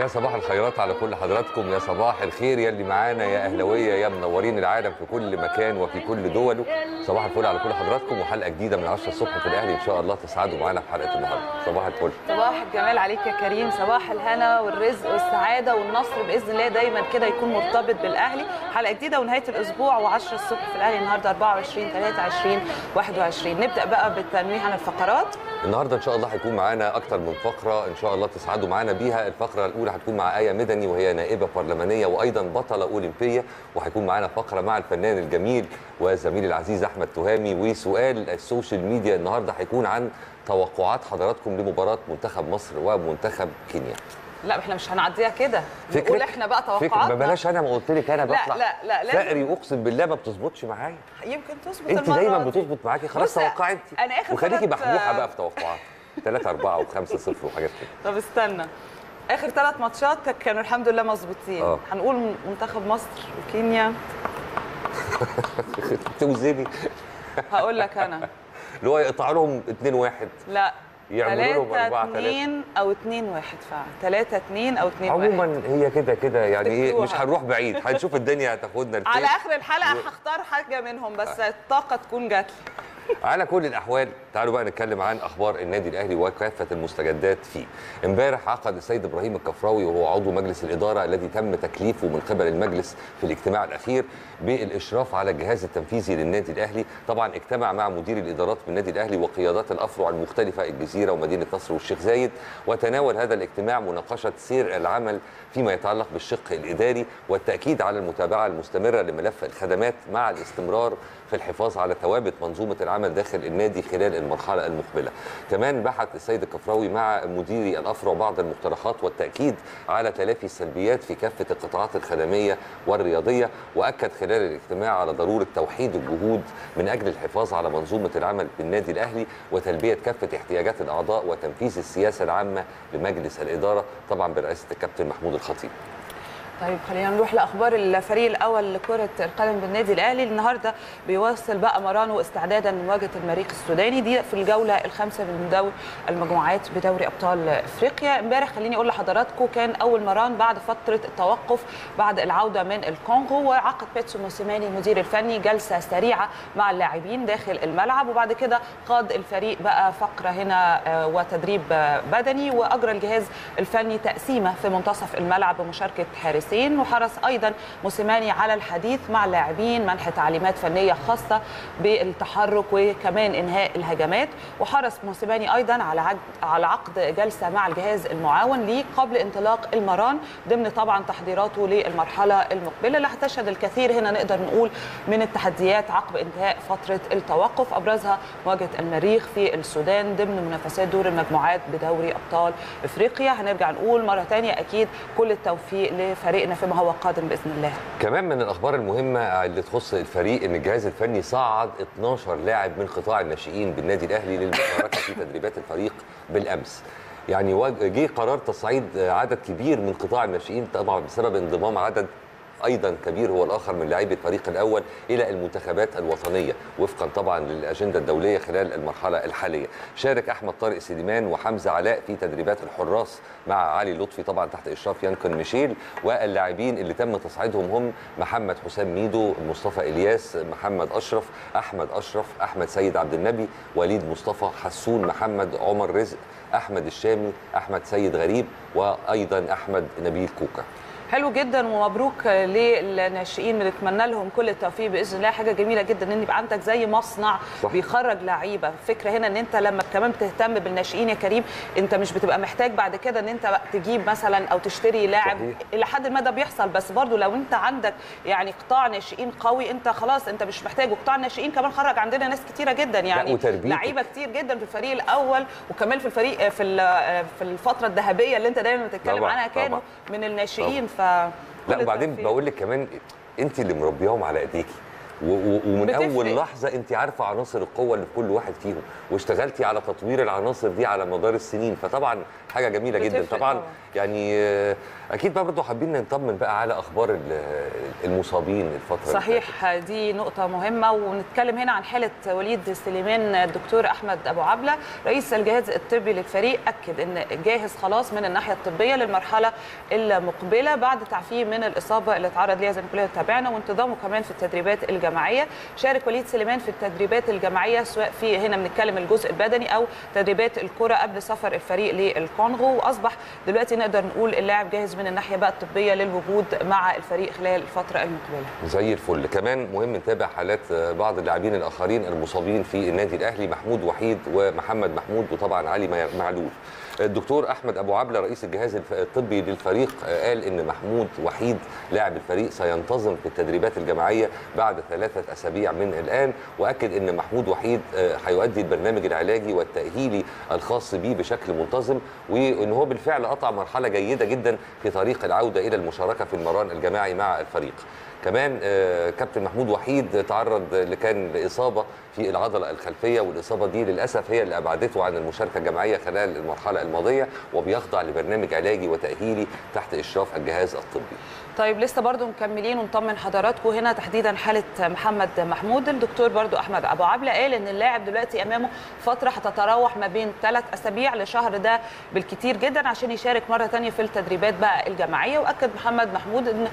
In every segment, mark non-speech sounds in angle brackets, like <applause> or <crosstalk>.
يا صباح الخيرات على كل حضراتكم يا صباح الخير يا اللي معانا يا أهلاوية يا منورين العالم في كل مكان وفي كل دوله. صباح الفل على كل حضراتكم وحلقة جديدة من 10 الصبح في الأهلي. إن شاء الله تسعدوا معانا في حلقة النهارده. صباح الفل. صباح الجمال عليك يا كريم. صباح الهنا والرزق والسعادة والنصر بإذن الله دايما كده يكون مرتبط بالأهلي. حلقة جديدة ونهاية الأسبوع و10 الصبح في الأهلي النهارده 24 23 21 نبدأ بقى بالتنويه عن الفقرات. النهارده إن شاء الله هيكون معانا أكتر من فقرة إن شاء الله تسعدوا معانا بيها. الفقرة الأولى هتكون مع آية مدني وهي نائبة برلمانية وأيضا بطلة أولمبية وهيكون معانا فقرة مع الفنان الجميل وزميلي العزيز أحمد تهامي وسؤال ال social media النهارده هيكون عن توقعات حضراتكم لمباراة منتخب مصر ومنتخب كينيا. لا إحنا مش هنعديها كده. نقول إحنا بقى فكرة ما توقعاتنا. بلاش أنا ما قلت لك أنا لا، بطلع. لا، لا، لازم- فقري أقسم بالله ما بتظبطش معايا. يمكن تظبط أنت دايما. بتظبط معاكي. خلاص توقعي أنت. وخليكي محبوحه بقى في توقعات 3 4 و5 0 وحاجات كده. طب استنى. آخر ثلاث ماتشات كانوا الحمد لله مظبوطين. آه. هنقول منتخب مصر وكينيا <laughs> توزني هقول لك أنا. اللي هو يقطع لهم 2 1 لا يعملوا لهم 3 أربعة، تلاتة. 2 أو 2 1 فعلا. 3 2 أو 2 1 عموما هي كده كده يعني إيه مش. هنروح بعيد. هنشوف الدنيا هتاخدنا لفين. على آخر الحلقة هختار حاجة منهم بس الطاقة تكون جات لي. على كل الأحوال تعالوا بقى نتكلم عن أخبار النادي الأهلي وكافة المستجدات فيه. امبارح عقد السيد إبراهيم الكفراوي وهو عضو مجلس الإدارة الذي تم تكليفه من قبل المجلس في الاجتماع الأخير بالاشراف على الجهاز التنفيذي للنادي الأهلي، طبعا اجتمع مع مدير الإدارات من النادي الأهلي وقيادات الأفرع المختلفة الجزيرة ومدينة نصر والشيخ زايد. وتناول هذا الاجتماع مناقشة سير العمل فيما يتعلق بالشق الإداري والتأكيد على المتابعة المستمرة لملف الخدمات مع الاستمرار في الحفاظ على ثوابت منظومة العمل داخل النادي خلال المرحلة المقبلة. كمان بحث السيد الكفراوي مع مديري الأفرع بعض المقترحات والتأكيد على تلافي السلبيات في كافة القطاعات الخدمية والرياضية. وأكد خلال الاجتماع على ضرورة توحيد الجهود من أجل الحفاظ على منظومة العمل بالنادي الأهلي وتلبية كافة احتياجات الأعضاء وتنفيذ السياسة العامة لمجلس الإدارة طبعا برئاسة الكابتن محمود الخطيب. طيب خلينا نروح لأخبار الفريق الأول لكرة القدم بالنادي الأهلي. النهارده بيواصل بقى مرانه استعدادا لمواجهه المريخ السوداني. دي في الجولة الخامسة من دور المجموعات بدوري أبطال إفريقيا. امبارح خليني أقول لحضراتكم كان أول مران بعد فترة التوقف بعد العودة من الكونغو وعقد بيتسو موسيماني المدير الفني جلسة سريعة مع اللاعبين داخل الملعب. وبعد كده قاد الفريق بقى فقرة هنا آه، وتدريب آه، بدني. وأجرى الجهاز الفني تقسيمة في منتصف الملعب بمشاركة حارسين وحرص أيضا موسيماني على الحديث مع اللاعبين منح تعليمات فنية خاصة بالتحرك وكمان إنهاء الهجمات. وحرص موسيماني أيضا على على عقد جلسة مع الجهاز المعاون ليه قبل انطلاق المران ضمن طبعا تحضيراته للمرحلة المقبلة. اللي هتشهد الكثير هنا نقدر نقول من التحديات عقب انتهاء فترة التوقف. أبرزها مواجهة المريخ في السودان ضمن منافسات دور المجموعات بدوري أبطال إفريقيا. هنرجع نقول مرة ثانية أكيد كل التوفيق لفريقنا فيما هو قادم بإذن الله. كمان من الأخبار المهمة اللي تخص الفريق إن الجهاز الفني صعد 12 لاعب من قطاع الناشئين بالنادي الأهلي للمشاركة في تدريبات الفريق بالأمس. يعني جه قرار تصعيد عدد كبير من قطاع الناشئين طبعا بسبب انضمام عدد أيضا كبير هو الآخر من لاعبي الفريق الأول إلى المنتخبات الوطنية وفقا طبعا للأجندة الدولية خلال المرحلة الحالية. شارك أحمد طارق سليمان وحمزة علاء في تدريبات الحراس مع علي لطفي طبعا تحت إشراف يانكن ميشيل واللاعبين اللي تم تصعيدهم هم محمد حسام ميدو مصطفى إلياس محمد أشرف أحمد أشرف أحمد سيد عبد النبي وليد مصطفى حسون محمد عمر رزق أحمد الشامي أحمد سيد غريب وأيضا أحمد نبيل كوكا. حلو جدا ومبروك للناشئين بنتمنى لهم كل التوفيق بإذن الله حاجة جميلة جدا إن يبقى عندك زي مصنع صح. بيخرج لعيبة الفكرة هنا إن أنت لما كمان بتهتم بالناشئين يا كريم أنت مش بتبقى محتاج بعد كده إن أنت تجيب مثلا أو تشتري لاعب. إلى حد ما ده بيحصل بس برضو لو أنت عندك يعني قطاع ناشئين قوي أنت خلاص أنت مش محتاج وقطاع الناشئين كمان خرج عندنا ناس كتيرة جدا يعني. لعيبة كتير جدا في الفريق الأول وكمان في الفريق في في الفترة الذهبية اللي أنت دايما بتتكلم عنها كانوا. من الناشئين ف لا وبعدين بقول لك كمان انت اللي مربياهم على ايديكي ومن بتفرق. اول لحظة انت عارفة عناصر القوة اللي في كل واحد فيهم واشتغلتي على تطوير العناصر دي على مدار السنين فطبعا حاجة جميلة جدا طبعا طبعاً. يعني أكيد بقى برضه حابين نطمن بقى على أخبار ال- المصابين الفترة. صحيح دي نقطة مهمة ونتكلم هنا عن حالة وليد سليمان الدكتور أحمد أبو عبلة. رئيس الجهاز الطبي للفريق أكد أن جاهز خلاص من الناحية الطبية للمرحلة المقبلة بعد تعافيه من الإصابة اللي تعرض ليها زي ما كلنا تابعنا وانتظامه كمان في التدريبات الجماعية. شارك وليد سليمان في التدريبات الجماعية سواء في هنا بنتكلم الجزء البدني أو تدريبات الكرة قبل سفر الفريق للكونغو. وأصبح دلوقتي نقدر نقول اللاعب جاهز من الناحية بقى الطبية للوجود مع الفريق خلال الفترة المقبلة. زي الفل. كمان مهم نتابع حالات بعض اللاعبين الآخرين المصابين في النادي الأهلي محمود وحيد ومحمد محمود وطبعا علي مع- معلول. الدكتور أحمد أبو عبلة رئيس الجهاز الطبي للفريق آه، قال إن محمود وحيد لاعب الفريق سينتظم في التدريبات الجماعية بعد ثلاثة أسابيع من الآن وأكد إن محمود وحيد آه، هيؤدي البرنامج العلاجي والتأهيلي الخاص به بشكل منتظم وإن هو بالفعل قطع مرحلة جيدة جدا في طريق العودة إلى المشاركة في المران الجماعي مع الفريق. كمان آه، كابتن محمود وحيد تعرض اللي كان لاصابه في العضلة الخلفية والإصابة دي للأسف هي اللي أبعدته عن المشاركة الجماعية خلال المرحلة الماضية وبيخضع لبرنامج علاجي وتأهيلي تحت إشراف الجهاز الطبي. طيب لسه برضو مكملين ونطمن حضراتكم. هنا تحديدا حالة محمد محمود الدكتور برضو أحمد أبو عبلة قال إن اللاعب دلوقتي أمامه فترة هتتراوح ما بين ثلاث أسابيع لشهر ده بالكتير جدا عشان يشارك مرة ثانية في التدريبات بقى الجماعية. وأكد محمد محمود إن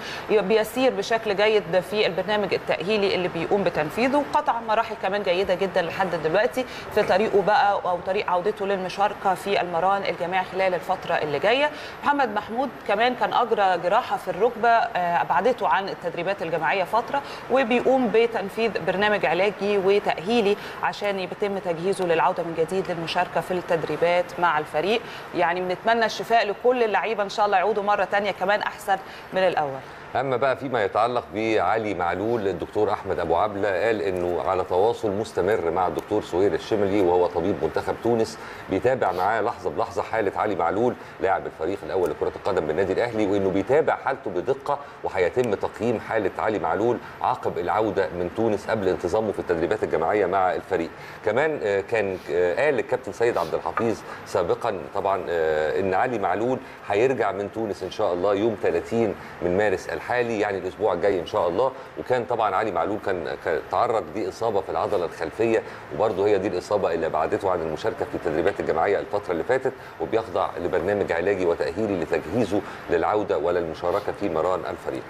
بيسير بشكل جيد في البرنامج التأهيلي اللي بيقوم بتنفيذه وقطع مراحل كمان جيدة جدا لحد دلوقتي في طريقه بقى أو طريق عودته للمشاركة في المران الجماعي خلال الفترة اللي جاية. محمد محمود كمان كان أجرى جراحة في الركبة آه، أبعدته عن التدريبات الجماعيه فترة وبيقوم بتنفيذ برنامج علاجي وتأهيلي عشان يتم تجهيزه للعودة من جديد للمشاركة في التدريبات مع الفريق. يعني بنتمنى الشفاء لكل اللعيبة إن شاء الله يعودوا مرة ثانية كمان أحسن من الأول. أما بقى فيما يتعلق بعلي معلول الدكتور أحمد أبو عبلة قال إنه على تواصل مستمر مع الدكتور سهير الشملي وهو طبيب منتخب تونس بيتابع معاه لحظة بلحظة حالة علي معلول لاعب الفريق الأول لكرة القدم بالنادي الأهلي وإنه بيتابع حالته بدقة وهيتم تقييم حالة علي معلول عقب العودة من تونس قبل انتظامه في التدريبات الجماعية مع الفريق. كمان آه، كان آه، قال الكابتن سيد عبد الحفيظ سابقا طبعا آه، إن علي معلول هيرجع من تونس إن شاء الله يوم 30 من مارس الحالي يعني الأسبوع الجاي إن شاء الله. وكان طبعا علي معلول كان تعرض لاصابه في العضلة الخلفية وبرضه هي دي الإصابة اللي ابعدته عن المشاركة في التدريبات الجماعية الفترة اللي فاتت وبيخضع لبرنامج علاجي وتأهيلي لتجهيزه للعودة وللمشاركه في مران الفريق.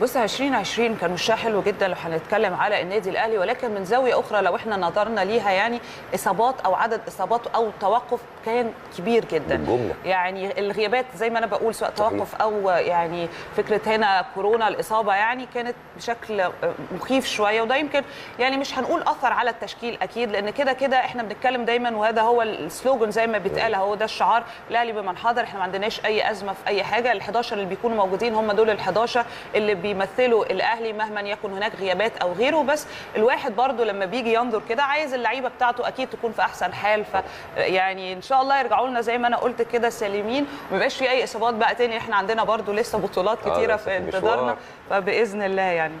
بص 2020 كان مشاه حلو جدا لو هنتكلم على النادي الأهلي ولكن من زاوية أخرى لو إحنا نظرنا ليها يعني إصابات أو عدد إصابات أو توقف كان كبير جدا بالجملة. يعني الغيابات زي ما أنا بقول سواء. توقف أو يعني فكرة هنا كورونا الإصابة يعني كانت بشكل مخيف شوية وده يمكن يعني مش هنقول أثر على التشكيل أكيد لأن كده كده إحنا بنتكلم دايما وهذا هو السلوجن زي ما بيتقال هو ده الشعار الأهلي بمن حضر إحنا ما عندناش أي أزمة في أي حاجة ال 11 اللي بيكونوا موجودين هم دول ال 11 اللي بيمثلوا الأهلي مهما يكن هناك غيابات أو غيره بس الواحد برضو لما بيجي ينظر كده عايز اللعيبة بتاعته أكيد تكون في أحسن حال. ف يعني إن شاء الله يرجعوا لنا زي ما أنا قلت كده سالمين. وما يبقاش في أي إصابات بقى تاني إحنا عندنا برضو لسه بطولات آه، كتيرة في انتظارنا. فبإذن الله يعني.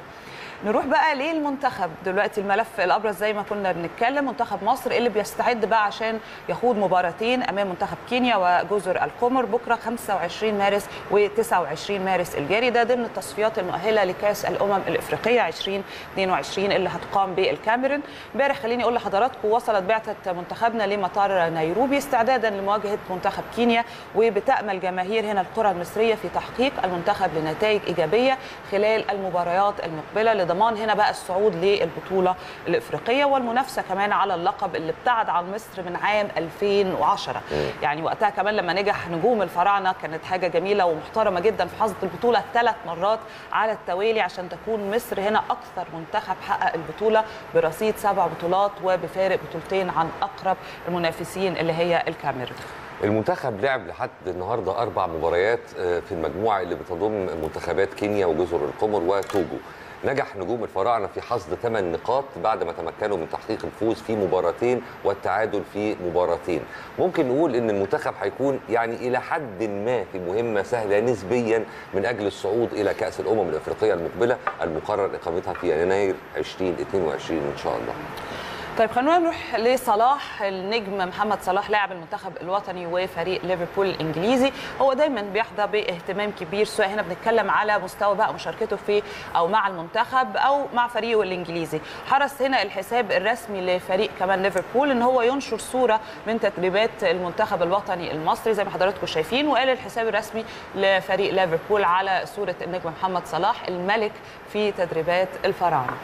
نروح بقى للمنتخب. دلوقتي الملف الأبرز زي ما كنا بنتكلم منتخب مصر اللي بيستعد بقى عشان يخوض مباراتين أمام منتخب كينيا وجزر القمر بكرة 25 مارس و29 مارس الجاري. ده ضمن التصفيات المؤهلة لكأس الأمم الإفريقية 2022 اللي هتقام بالكاميرون. امبارح خليني أقول لحضراتكم وصلت بعثة منتخبنا لمطار نيروبي استعدادا لمواجهة منتخب كينيا وبتأمل جماهير هنا القرى المصرية في تحقيق المنتخب لنتائج إيجابية خلال المباريات المقبلة لضمان هنا بقى الصعود للبطولة الإفريقية والمنافسة كمان على اللقب اللي ابتعد عن مصر من عام 2010 يعني وقتها كمان لما نجح نجوم الفراعنة كانت حاجة جميلة ومحترمة جدا في حظه البطولة ثلاث مرات على التوالي عشان تكون مصر هنا أكثر منتخب حقق البطولة برصيد سبع بطولات وبفارق بطولتين عن أقرب المنافسين اللي هي الكاميرون. المنتخب لعب لحد النهارده أربع مباريات آه، في المجموعة اللي بتضم منتخبات كينيا وجزر القمر وتوجو. نجح نجوم الفراعنة في حصد 8 نقاط بعد ما تمكنوا من تحقيق الفوز في مباراتين والتعادل في مباراتين. ممكن نقول إن المنتخب هيكون يعني إلى حد ما في مهمة سهلة نسبيا من أجل الصعود إلى كأس الأمم الأفريقية المقبلة المقرر إقامتها في يناير 2022 إن شاء الله. طيب خلونا نروح لصلاح النجم محمد صلاح لاعب المنتخب الوطني وفريق ليفربول الإنجليزي. هو دايما بيحظى باهتمام كبير سواء هنا بنتكلم على مستوى بقى مشاركته في أو مع المنتخب أو مع فريقه الإنجليزي. حرص هنا الحساب الرسمي لفريق كمان ليفربول إن هو ينشر صورة من تدريبات المنتخب الوطني المصري زي ما حضراتكم شايفين وقال الحساب الرسمي لفريق ليفربول على صورة النجم محمد صلاح الملك في تدريبات الفراعنة.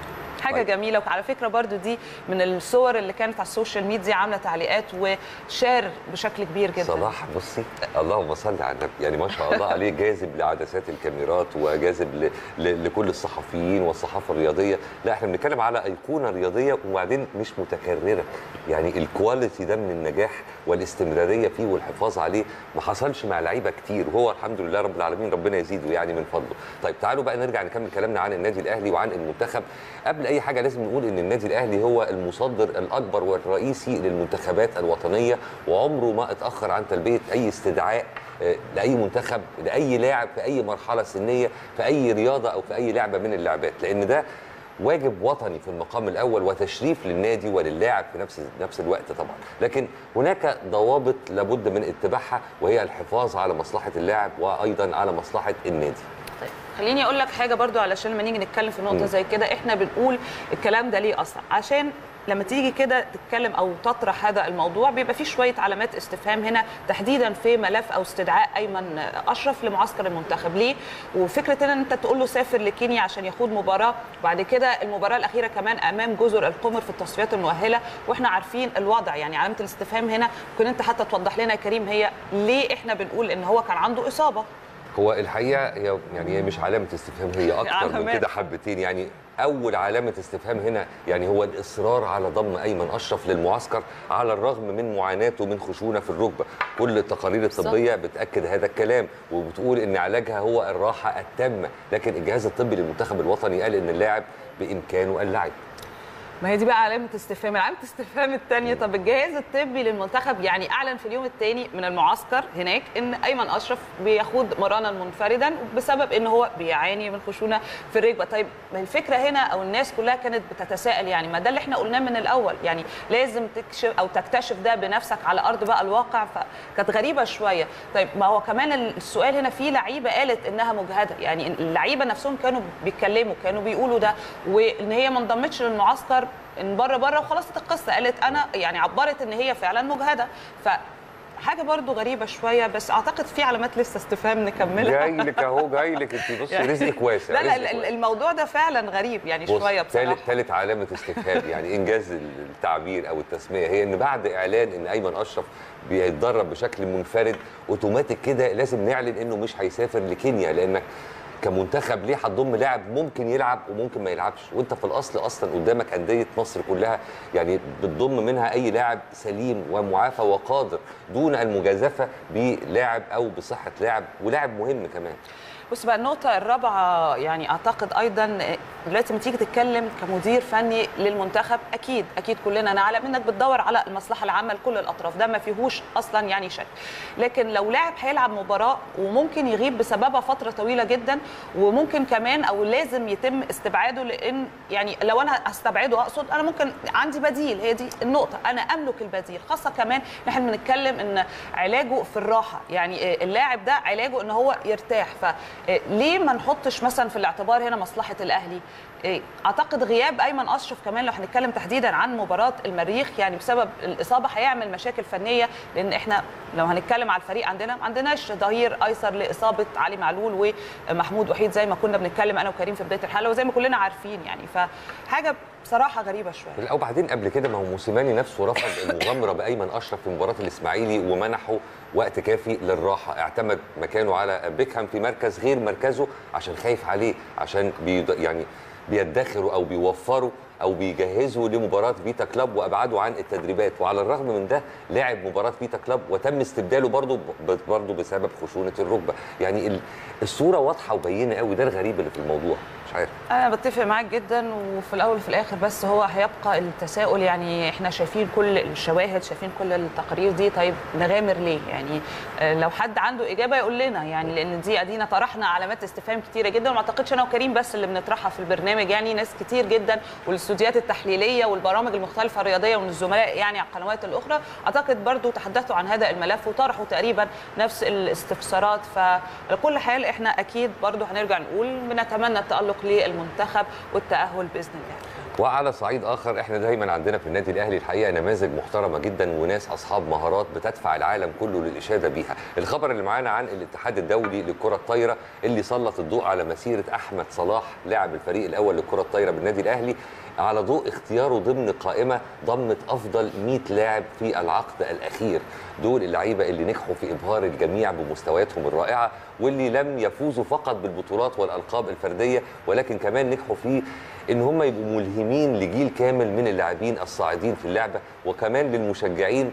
حاجة طيب. جميلة وعلى فكرة برضو دي من الصور اللي كانت على ال social media عاملة تعليقات و share بشكل كبير جدا صلاح بصي اللهم صل على النبي يعني ما شاء الله عليه جاذب لعدسات الكاميرات وجاذب. لكل الصحفيين والصحافة الرياضية لا إحنا بنتكلم على أيقونة رياضية وبعدين مش متكررة يعني ال quality ده من النجاح والاستمرارية فيه والحفاظ عليه ما حصلش مع لعيبة كتير. وهو الحمد لله رب العالمين ربنا يزيده يعني من فضله. طيب تعالوا بقى نرجع نكمل كلامنا عن النادي الأهلي وعن المنتخب. قبل أي حاجة لازم نقول إن النادي الأهلي هو المصدر الأكبر والرئيسي للمنتخبات الوطنية وعمره ما اتأخر عن تلبية أي استدعاء آه، لأي منتخب لأي لاعب في أي مرحلة سنية في أي رياضة أو في أي لعبة من اللعبات لأن ده واجب وطني في المقام الأول وتشريف للنادي وللاعب في نفس نفس الوقت طبعا. لكن هناك ضوابط لابد من اتباعها وهي الحفاظ على مصلحة اللاعب وأيضا على مصلحة النادي. طيب خليني أقول لك حاجة برضو علشان لما نيجي نتكلم في نقطة. زي كده إحنا بنقول الكلام ده ليه أصلا عشان لما تيجي كده تتكلم أو تطرح هذا الموضوع بيبقى فيه شوية علامات استفهام هنا تحديدا في ملف أو استدعاء أيمن أشرف لمعسكر المنتخب ليه. وفكرة إن أنت تقول له سافر لكينيا عشان يخوض مباراة وبعد كده المباراة الأخيرة كمان أمام جزر القمر في التصفيات المؤهلة وإحنا عارفين الوضع. يعني علامة الاستفهام هنا ممكن انت حتى توضح لنا يا كريم هي ليه إحنا بنقول إن هو كان عنده إصابة. هو الحقيقة هي يعني هي مش علامة استفهام هي أكتر من. كده حبتين. يعني أول علامة استفهام هنا يعني هو الإصرار على ضم أيمن أشرف للمعسكر على الرغم من معاناته من خشونة في الركبة. كل التقارير الطبية بتأكد هذا الكلام وبتقول إن علاجها هو الراحة التامة. لكن الجهاز الطبي للمنتخب الوطني قال إن اللاعب بإمكانه اللعب. ما هي دي بقى علامة استفهام. علامة استفهام الثانية طب الجهاز الطبي للمنتخب يعني أعلن في اليوم الثاني من المعسكر هناك إن أيمن أشرف بيخوض مرانا منفردا بسبب إن هو بيعاني من خشونة في الركبة. طيب ما الفكرة هنا أو الناس كلها كانت بتتساءل يعني ما ده اللي إحنا قلناه من الأول. يعني لازم تكشف أو تكتشف ده بنفسك على أرض بقى الواقع. فكانت غريبة شوية. طيب ما هو كمان السؤال هنا في لعيبة قالت إنها مجهدة. يعني اللعيبة نفسهم كانوا بيتكلموا كانوا بيقولوا ده وإن هي ما انضمتش للمعسكر ان بره بره وخلصت القصة قالت أنا يعني عبرت إن هي فعلا مجهدة. ف حاجة برضو غريبة شوية بس أعتقد في علامات لسه استفهام نكملها. جاي لك أهو جاي لك أنت. <laughs> بصي رزقك واسع لا لا رزقك. الموضوع ده فعلا غريب يعني بص، شوية بصراحة. ثالث ثالث علامة استفهام <laughs> يعني إنجاز التعبير أو التسمية هي إن بعد إعلان إن أيمن أشرف بيتدرب بشكل منفرد أوتوماتيك كده لازم نعلن إنه مش هيسافر لكينيا لأنك كمنتخب ليه هتضم لاعب ممكن يلعب وممكن ما يلعبش؟ وانت في الأصل أصلا قدامك أندية مصر كلها يعني بتضم منها أي لاعب سليم ومعافى وقادر دون المجازفة بلاعب أو بصحة لاعب ولاعب مهم كمان. بص بقى النقطة الرابعة يعني أعتقد أيضا دلوقتي لما تيجي تتكلم كمدير فني للمنتخب أكيد أكيد كلنا نعلم إنك بتدور على المصلحة العامة لكل الأطراف. ده ما فيهوش أصلا يعني شك. لكن لو لاعب هيلعب مباراة وممكن يغيب بسببها فترة طويلة جدا وممكن كمان أو لازم يتم استبعاده لأن يعني لو أنا هستبعده أقصد أنا ممكن عندي بديل. هي دي النقطة. أنا أملك البديل. خاصة كمان نحن بنتكلم إن علاجه في الراحة. يعني اللاعب ده علاجه إن هو يرتاح. ف ليه ما نحطش مثلا في الاعتبار هنا مصلحة الأهلي؟ إيه، أعتقد غياب أيمن أشرف كمان لو هنتكلم تحديدا عن مباراة المريخ يعني بسبب الإصابة هيعمل مشاكل فنية لأن إحنا لو هنتكلم على الفريق عندنا ما عندناش ظهير أيسر لإصابة علي معلول ومحمود وحيد زي ما كنا بنتكلم أنا وكريم في بداية الحلقة وزي ما كلنا عارفين يعني. فحاجة بصراحة غريبة شوية. لا وبعدين قبل كده ما هو موسيماني نفسه رفض المغامرة بأيمن أشرف في مباراة الإسماعيلي ومنحه وقت كافي للراحة. اعتمد مكانه على بيكهام في مركز غير مركزه عشان خايف عليه عشان بي يعني بيدخروا أو بيوفروا أو بيجهزوا لمباراة فيتا كلاب وأبعدوا عن التدريبات. وعلى الرغم من ده لعب مباراة فيتا كلاب وتم استبداله برضه برضه بسبب خشونة الركبة. يعني ال- الصورة واضحة وبينة قوي. ده الغريب اللي في الموضوع. مش عارف. أنا بتفق معاك جدا. وفي الأول وفي الآخر بس هو هيبقى التساؤل. يعني إحنا شايفين كل الشواهد شايفين كل التقارير دي. طيب نغامر ليه؟ يعني آه، لو حد عنده إجابة يقول لنا. يعني لأن دي أدينا طرحنا علامات استفهام كتيرة جدا. وما أعتقدش أنا وكريم بس اللي بنطرحها في البرنامج. يعني ناس كتير جدا. والاستوديوهات التحليلية والبرامج المختلفة الرياضية ومن الزملاء يعني على القنوات الأخرى. أعتقد برضو تحدثوا عن هذا الملف وطرحوا تقريبا نفس الاستفسارات. فعلى كل حال إحنا أكيد برضو هنرجع نقول بنتمنى التألق للمنتخب والتأهل بإذن الله. وعلى صعيد آخر إحنا دايما عندنا في النادي الأهلي الحقيقة نماذج محترمة جدا وناس أصحاب مهارات بتدفع العالم كله للإشادة بيها. الخبر اللي معانا عن الاتحاد الدولي للكرة الطايرة اللي سلط الضوء على مسيرة أحمد صلاح لاعب الفريق الأول للكرة الطايرة بالنادي الأهلي. على ضوء اختياره ضمن قائمة ضمت أفضل 100 لاعب في العقد الأخير. دول اللعيبة اللي نجحوا في ابهار الجميع بمستوياتهم الرائعة واللي لم يفوزوا فقط بالبطولات والألقاب الفردية ولكن كمان نجحوا في إن هم يبقوا ملهمين لجيل كامل من اللاعبين الصاعدين في اللعبة وكمان للمشجعين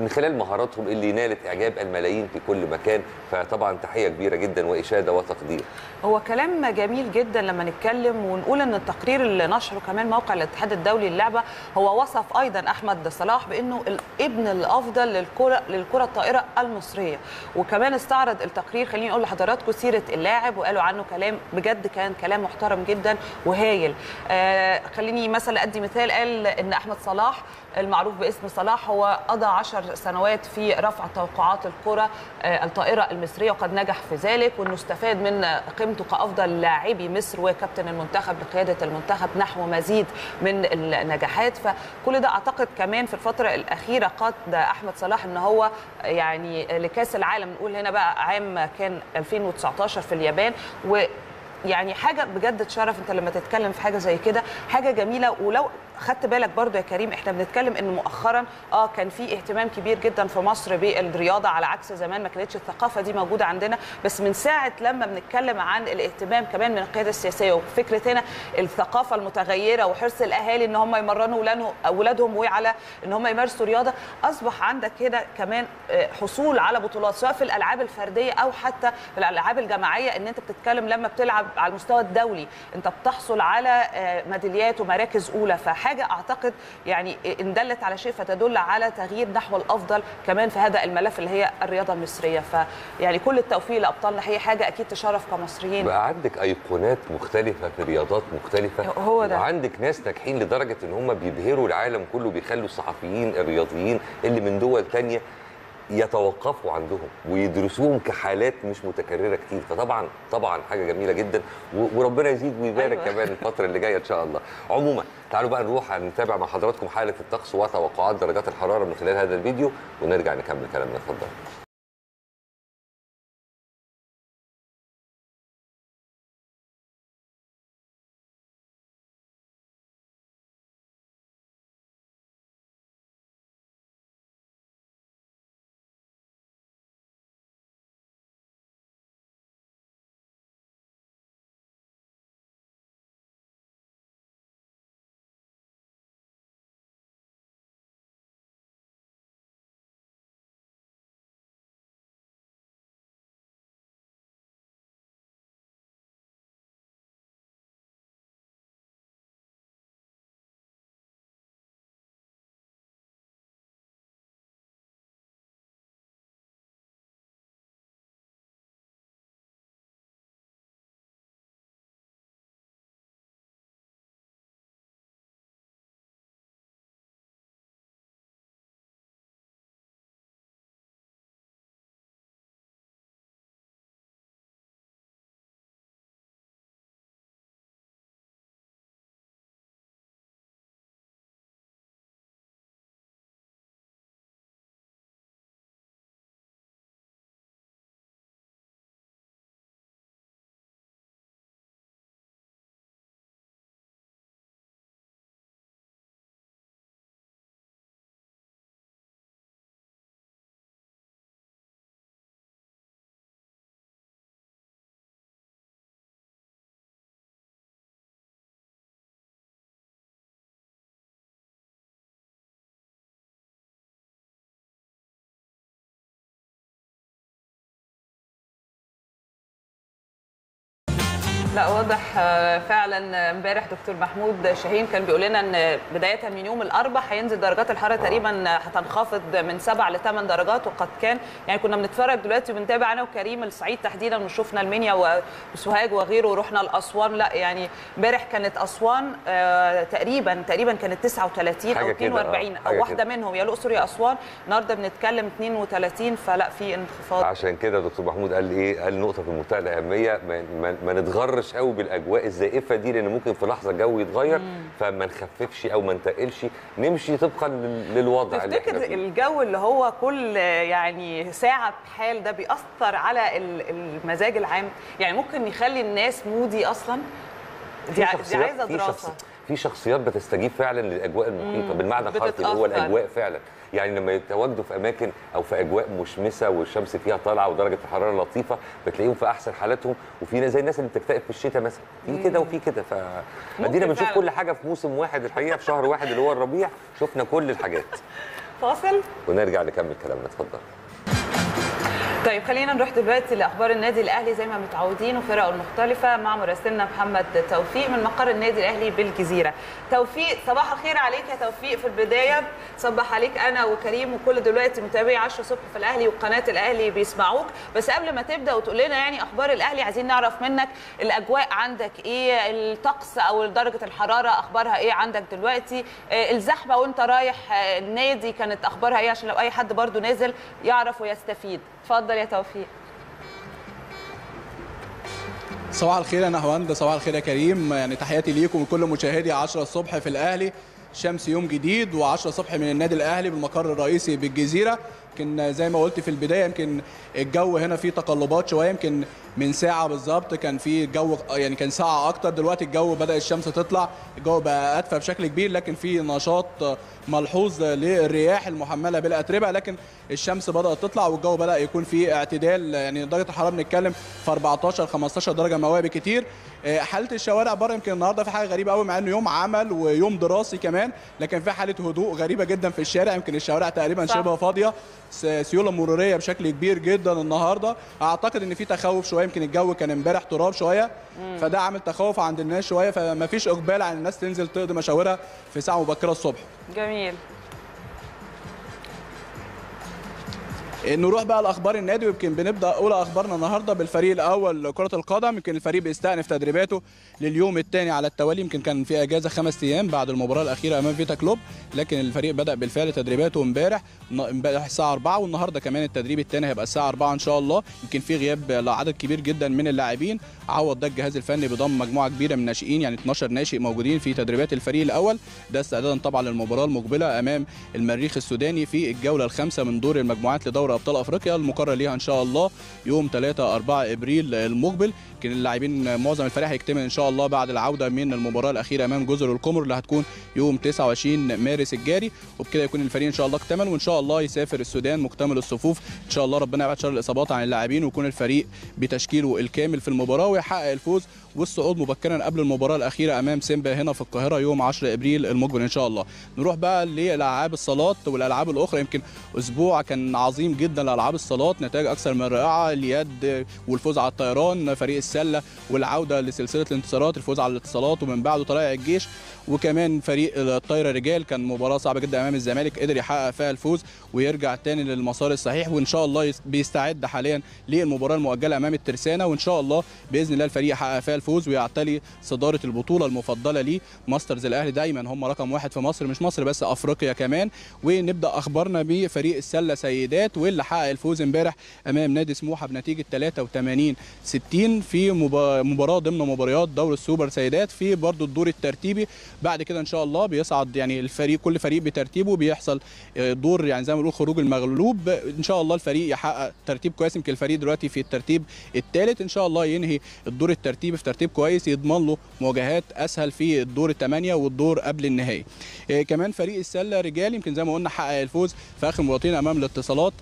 من خلال مهاراتهم اللي نالت إعجاب الملايين في كل مكان. فطبعا تحية كبيرة جدا وإشادة وتقدير. هو كلام جميل جدا لما نتكلم ونقول إن التقرير اللي نشره كمان موقع الاتحاد الدولي للعبة هو وصف أيضا أحمد صلاح بإنه الابن الأفضل للكره للكرة الطائرة المصرية. وكمان استعرض التقرير خليني أقول لحضراتكم سيرة اللاعب وقالوا عنه كلام بجد كان كلام محترم جدا وهايل. خليني مثلا أدي مثال. قال إن أحمد صلاح المعروف باسم صلاح هو قضى عشر سنوات في رفع توقعات الكرة آه، الطائرة المصرية وقد نجح في ذلك وأنه استفاد من قيمته كأفضل لاعبي مصر وكابتن المنتخب لقيادة المنتخب نحو مزيد من النجاحات. فكل ده أعتقد كمان في الفترة الأخيرة قاد أحمد صلاح أن هو يعني لكأس العالم نقول هنا بقى عام كان 2019 في اليابان و يعني حاجة بجد تشرف انت لما تتكلم في حاجة زي كده حاجة جميلة ولو خدت بالك برضو يا كريم إحنا بنتكلم إن مؤخرا آه كان في اهتمام كبير جدا في مصر بالرياضة على عكس زمان ما كانتش الثقافة دي موجودة عندنا. بس من ساعة لما بنتكلم عن الاهتمام كمان من القيادة السياسية وفكرة هنا الثقافة المتغيرة وحرص الأهالي إن هم يمرنوا ولادهم اولادهم وعلى إن هم يمارسوا رياضة أصبح عندك هنا كمان آه، حصول على بطولات سواء في الألعاب الفردية أو حتى في الألعاب الجماعية. إن أنت بتتكلم لما بتلعب على المستوى الدولي أنت بتحصل على آه، ميداليات ومراكز أولى. فحاجه أعتقد يعني إن دلت على شيء فتدل على تغيير نحو الأفضل كمان في هذا الملف اللي هي الرياضة المصرية. فيعني كل التوفيق لأبطالنا. هي حاجة أكيد تشرف كمصريين. بقى عندك أيقونات مختلفة في رياضات مختلفة. هو ده. وعندك ناس ناجحين لدرجة إن هم بيبهروا العالم كله بيخلوا الصحفيين الرياضيين اللي من دول تانية يتوقفوا عندهم ويدرسوهم كحالات مش متكررة كتير فطبعا طبعا حاجة جميلة جدا وربنا يزيد ويبارك أيوة. أيوة. كمان الفترة اللي جاية إن شاء الله عموما تعالوا بقى نروح نتابع مع حضراتكم حالة الطقس وتوقعات درجات الحرارة من خلال هذا الفيديو ونرجع نكمل كلامنا اتفضل لا واضح آه، فعلا امبارح دكتور محمود شاهين كان بيقول لنا إن بداية من يوم الاربع هينزل درجات الحرارة تقريبا هتنخفض من 7 ل 8 درجات وقد كان يعني كنا بنتفرج دلوقتي وبنتابع أنا وكريم الصعيد تحديدا وشفنا المنيا وسوهاج وغيره ورحنا لاسوان لا يعني امبارح كانت أسوان آه، تقريبا تقريبا كانت 39 حاجة أو كده، آه، 42 حاجة أو واحدة. منهم. يا الأقصر يا أسوان. النهارده بنتكلم 32 فلا في انخفاض. عشان كده دكتور محمود قال إيه؟ قال نقطة في منتهى الأهمية ما, ما, ما نتغرش قوي بالأجواء الزائفة دي لأن ممكن في لحظة الجو يتغير فما نخففش أو ما ننتقلش. نمشي طبقا لل- للوضع اللي إحنا تفتكر الجو اللي هو كل يعني ساعة بحال ده بيأثر على ال- المزاج العام؟ يعني ممكن يخلي الناس مودي أصلا؟ دي, دي شخصيات- عايزة في شخصيات بتستجيب فعلا للأجواء المحيطة بالمعنى الحرفي اللي هو. الأجواء فعلا. يعني لما يتواجدوا في أماكن أو في أجواء مشمسة والشمس فيها طالعة ودرجة الحرارة لطيفة بتلاقيهم في أحسن حالاتهم. وفي زي الناس اللي بتكتئب في الشتاء مثلا. في كده وفي كده. ف ادينا بنشوف. كل حاجة في موسم واحد الحقيقة في شهر واحد اللي هو الربيع شفنا كل الحاجات. فاصل. ونرجع نكمل كلامنا. اتفضل. طيب خلينا نروح دلوقتي لأخبار النادي الأهلي. زي ما متعودين وفرقه المختلفة مع مراسلنا محمد توفيق من مقر النادي الأهلي بالجزيرة. توفيق. صباح الخير عليك يا توفيق في البداية. صبح عليك أنا وكريم وكل دلوقتي متابعي 10 الصبح في الأهلي وقناة الأهلي بيسمعوك. بس قبل ما تبدأ وتقول لنا يعني أخبار الأهلي عايزين نعرف منك الأجواء عندك إيه؟ الطقس أو درجة الحرارة أخبارها إيه عندك دلوقتي؟ آه، الزحمة وأنت رايح آه، النادي كانت أخبارها إيه؟ عشان لو أي حد برضو نازل يعرف ويستفيد. اتفضل يا توفيق. صباح الخير أنا هوند صباح الخير يا كريم. يعني تحياتي ليكم وكل مشاهدي 10 الصبح في الأهلي. شمس يوم جديد و10 الصبح من النادي الأهلي بالمقر الرئيسي بالجزيرة. يمكن زي ما قلت في البداية يمكن الجو هنا فيه تقلبات شوية يمكن من ساعة بالظبط كان في جو يعني كان ساعه أكتر. دلوقتي الجو بدأ الشمس تطلع الجو بقى أدفى بشكل كبير لكن في نشاط ملحوظ للرياح المحملة بالاتربه لكن الشمس بدأت تطلع والجو بدأ يكون فيه اعتدال يعني درجة الحرارة بنتكلم في 14 15 درجة مئوية بكتير. حالة الشوارع بره يمكن النهارده في حاجة غريبة قوي مع انه يوم عمل ويوم دراسي كمان لكن في حالة هدوء غريبة جدا في الشارع يمكن الشوارع تقريبا صح. شبه فاضية سيولة مرورية بشكل كبير جدا النهارده. أعتقد إن في تخوف شوية يمكن الجو كان إمبارح تراب شوية فده عامل تخوف عند الناس شوية فما فيش إقبال على الناس تنزل تقضي مشاورها في ساعة مبكرة الصبح. جميل. نروح بقى لأخبار النادي ويمكن بنبدأ اولى أخبارنا النهارده بالفريق الأول لكرة القدم. يمكن الفريق بيستأنف تدريباته لليوم الثاني على التوالي. يمكن كان في أجازة خمس أيام بعد المباراة الأخيرة أمام فيتا كلوب لكن الفريق بدأ بالفعل تدريباته امبارح امبارح الساعة 4 والنهاردة كمان التدريب الثاني هيبقى الساعة 4 إن شاء الله. يمكن في غياب لعدد كبير جدا من اللاعبين. عوض ده الجهاز الفني بضم مجموعة كبيرة من الناشئين يعني 12 ناشئ موجودين في تدريبات الفريق الأول. ده استعدادا طبعا للمباراة المقبلة أمام المريخ السوداني في الجولة الخامسة من دور المجموعات لدوري أبطال أفريقيا المقرر ليها إن شاء الله يوم 3 4 إبريل المقبل. يمكن اللاعبين معظم الفريق هيكتمل إن شاء الله بعد العودة من المباراة الأخيرة أمام جزر القمر اللي هتكون يوم 29 مارس الجاري. وبكده يكون الفريق إن شاء الله اكتمل وإن شاء الله يسافر السودان مكتمل الصفوف. إن شاء الله ربنا يبعد شر الإصابات عن اللاعبين ويكون الفريق بتشكيله الكامل في المباراة ويحقق الفوز والصعود مبكرا قبل المباراة الأخيرة أمام سيمبا هنا في القاهرة يوم 10 إبريل المقبل إن شاء الله. نروح بقى لألعاب الصالات والألعاب الأخرى. يمكن أسبوع كان عظيم جدا لألعاب الصالات. نتائج أكثر من رائعة. اليد والفوز على الطيران. فريق السلة والعودة لسلسلة الانتصارات الفوز على الاتصالات ومن بعده طلائع الجيش وكمان فريق الطايرة رجال. كان مباراة صعبة جدا أمام الزمالك قدر يحقق فيها الفوز ويرجع تاني للمسار الصحيح وإن شاء الله يس- بيستعد حاليا للمباراة المؤجلة أمام الترسانة وإن شاء الله بإذن الله الفريق يحقق فيها الفوز ويعتلي صدارة البطولة المفضلة ليه masters الأهلي دايما. هم رقم واحد في مصر مش مصر بس أفريقيا كمان. ونبدأ أخبارنا بفريق السلة سيدات واللي حقق الفوز امبارح أمام نادي سموحة بنتيجة 83 60 في مبا- مباراة ضمن مباريات دوري السوبر سيدات في برضو الدور الترتيبي. بعد كده إن شاء الله بيصعد يعني الفريق كل فريق بترتيبه بيحصل آه، دور يعني زي ما بنقول خروج المغلوب. إن شاء الله الفريق يحقق ترتيب كويس. يمكن الفريق دلوقتي في الترتيب الثالث إن شاء الله ينهي الدور الترتيبي في ترتيب كويس. يضمن له مواجهات أسهل في الدور الثمانية والدور قبل النهائي. آه، كمان فريق السلة رجال يمكن زي ما قلنا حقق الفوز في آخر مباراتين أمام الاتصالات.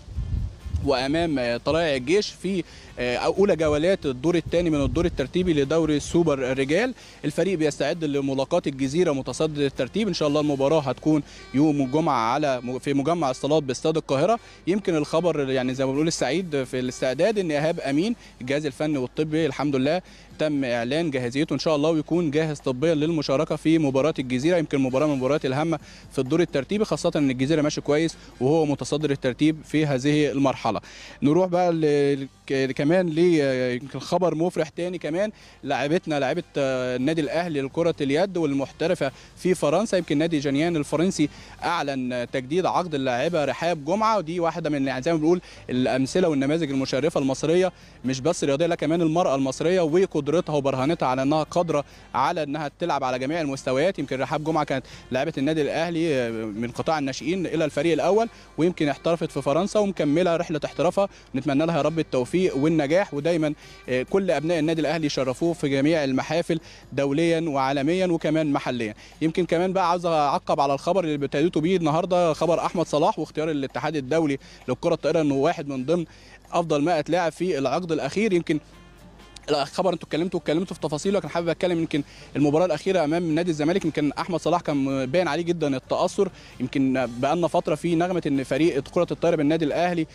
وأمام طلائع الجيش في آه، أولى جولات الدور الثاني من الدور الترتيبي لدوري السوبر الرجال الفريق بيستعد لملاقاة الجزيرة متصدر الترتيب. إن شاء الله المباراة هتكون يوم الجمعه على في مجمع الصالات باستاد القاهرة. يمكن الخبر يعني زي ما بنقول السعيد في الاستعداد إن إيهاب أمين الجهاز الفني والطبي الحمد لله تم إعلان جاهزيته إن شاء الله ويكون جاهز طبيا للمشاركة في مباراة الجزيرة يمكن مباراة من المباريات الهامة في الدور الترتيبي خاصة إن الجزيرة ماشي كويس وهو متصدر الترتيب في هذه المرحلة نروح بقى. كمان لخبر مفرح تاني كمان لاعبتنا لاعبة آه، النادي الأهلي لكرة اليد والمحترفة في فرنسا. يمكن نادي جنيان الفرنسي أعلن تجديد عقد اللاعبة رحاب جمعة ودي واحدة من يعني زي ما بنقول الأمثلة والنماذج المشرفة المصرية مش بس رياضية لا كمان المرأة المصرية وقدرتها وبرهانتها على إنها قادرة على إنها تلعب على جميع المستويات. يمكن رحاب جمعة كانت لاعبة النادي الأهلي آه، من قطاع الناشئين إلى الفريق الأول ويمكن احترفت في فرنسا ومكملة رحلة احترافها. نتمنى لها يا رب التوفيق. والنجاح. ودايما آه، كل أبناء النادي الأهلي يشرفوه في جميع المحافل دوليا وعالميا وكمان محليا. يمكن كمان بقى عاوز أعقب على الخبر اللي ابتديتوا بيه النهارده خبر أحمد صلاح واختيار الاتحاد الدولي للكرة الطائره إنه واحد من ضمن أفضل 100 لاعب في العقد الأخير. يمكن الخبر أنتوا اتكلمتوا اتكلمتوا في تفاصيل لكن حابب اتكلم يمكن المباراه الاخيره امام نادي الزمالك يمكن احمد صلاح كان باين عليه جدا التاثر يمكن بقالنا فتره في نغمه ان فريق كره الطايره بالنادي الاهلي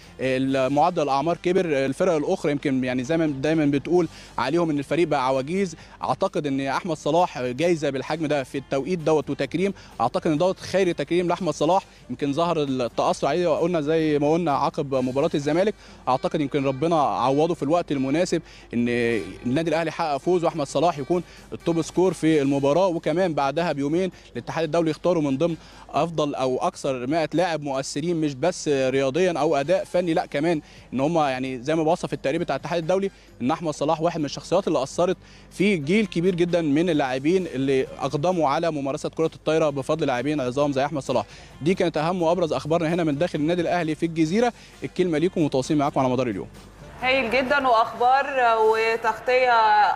معدل الاعمار كبر الفرق الاخرى يمكن يعني زي ما دايما بتقول عليهم ان الفريق بقى عواجيز. اعتقد ان احمد صلاح جايزه بالحجم ده في التوقيت دوت وتكريم. اعتقد ان دوت خير تكريم لاحمد صلاح يمكن ظهر التاثر عليه وقلنا زي ما قلنا عقب مباراه الزمالك. اعتقد يمكن ربنا عوضه في الوقت المناسب ان النادي الأهلي حقق فوز وأحمد صلاح يكون ال top score في المباراة. وكمان بعدها بيومين الاتحاد الدولي يختاروا من ضمن أفضل أو أكثر 100 لاعب مؤثرين مش بس رياضيا أو أداء فني لا كمان إن هم يعني زي ما بوصف التقرير بتاع الاتحاد الدولي إن أحمد صلاح واحد من الشخصيات اللي أثرت في جيل كبير جدا من اللاعبين اللي أقدموا على ممارسة كرة الطايرة بفضل لاعبين عظام زي أحمد صلاح. دي كانت أهم وأبرز أخبارنا هنا من داخل النادي الأهلي في الجزيرة. الكلمة ليكم وتواصل معاكم على مدار اليوم. هايل جدا وأخبار وتغطية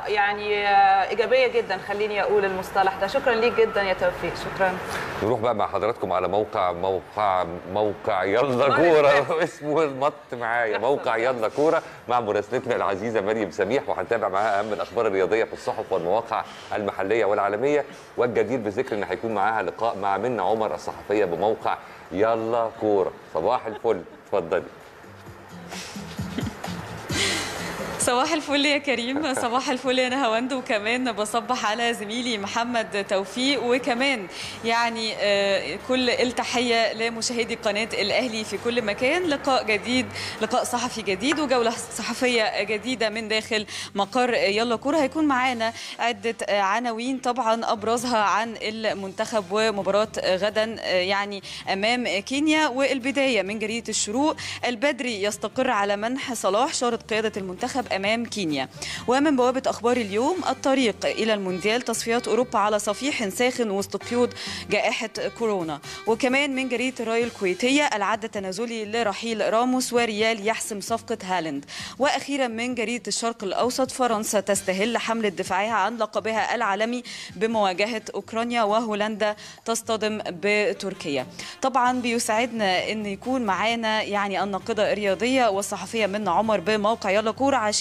يعني إيجابية جدا خليني أقول المصطلح ده. شكرا ليك جدا يا توفيق. شكرا. نروح بقى مع حضراتكم على موقع موقع موقع يلا كورة. <laughs> اسمه المط معايا. موقع يلا كورة مع مراسلتنا العزيزة مريم سميح وهنتابع معاها أهم الأخبار الرياضية في الصحف والمواقع المحلية والعالمية. والجدير بذكر إن هيكون معاها لقاء مع منى عمر الصحفية بموقع يلا كورة. صباح الفل. اتفضلي. صباح الفل يا كريم. صباح الفل يا نهاوند وكمان بصبح على زميلي محمد توفيق. وكمان يعني كل التحية لمشاهدي قناة الأهلي في كل مكان. لقاء جديد لقاء صحفي جديد وجولة صحفية جديدة من داخل مقر يلا كورة. هيكون معانا عدة عناوين طبعا أبرزها عن المنتخب ومباراة غدا يعني أمام كينيا. والبداية من جريدة الشروق البدري يستقر على منح صلاح شارة قيادة المنتخب أمام كينيا. ومن بوابة أخبار اليوم الطريق إلى المونديال تصفيات أوروبا على صفيح ساخن وسط قيود جائحة كورونا. وكمان من جريدة الرأي الكويتية العد التنازلي لرحيل راموس وريال يحسم صفقة هالاند. وأخيرا من جريدة الشرق الأوسط فرنسا تستهل حملة دفاعها عن لقبها العالمي بمواجهة أوكرانيا وهولندا تصطدم بتركيا. طبعا بيسعدنا إن يكون معانا يعني الناقدة الرياضية والصحفية منى عمر بموقع يلا كورة عشان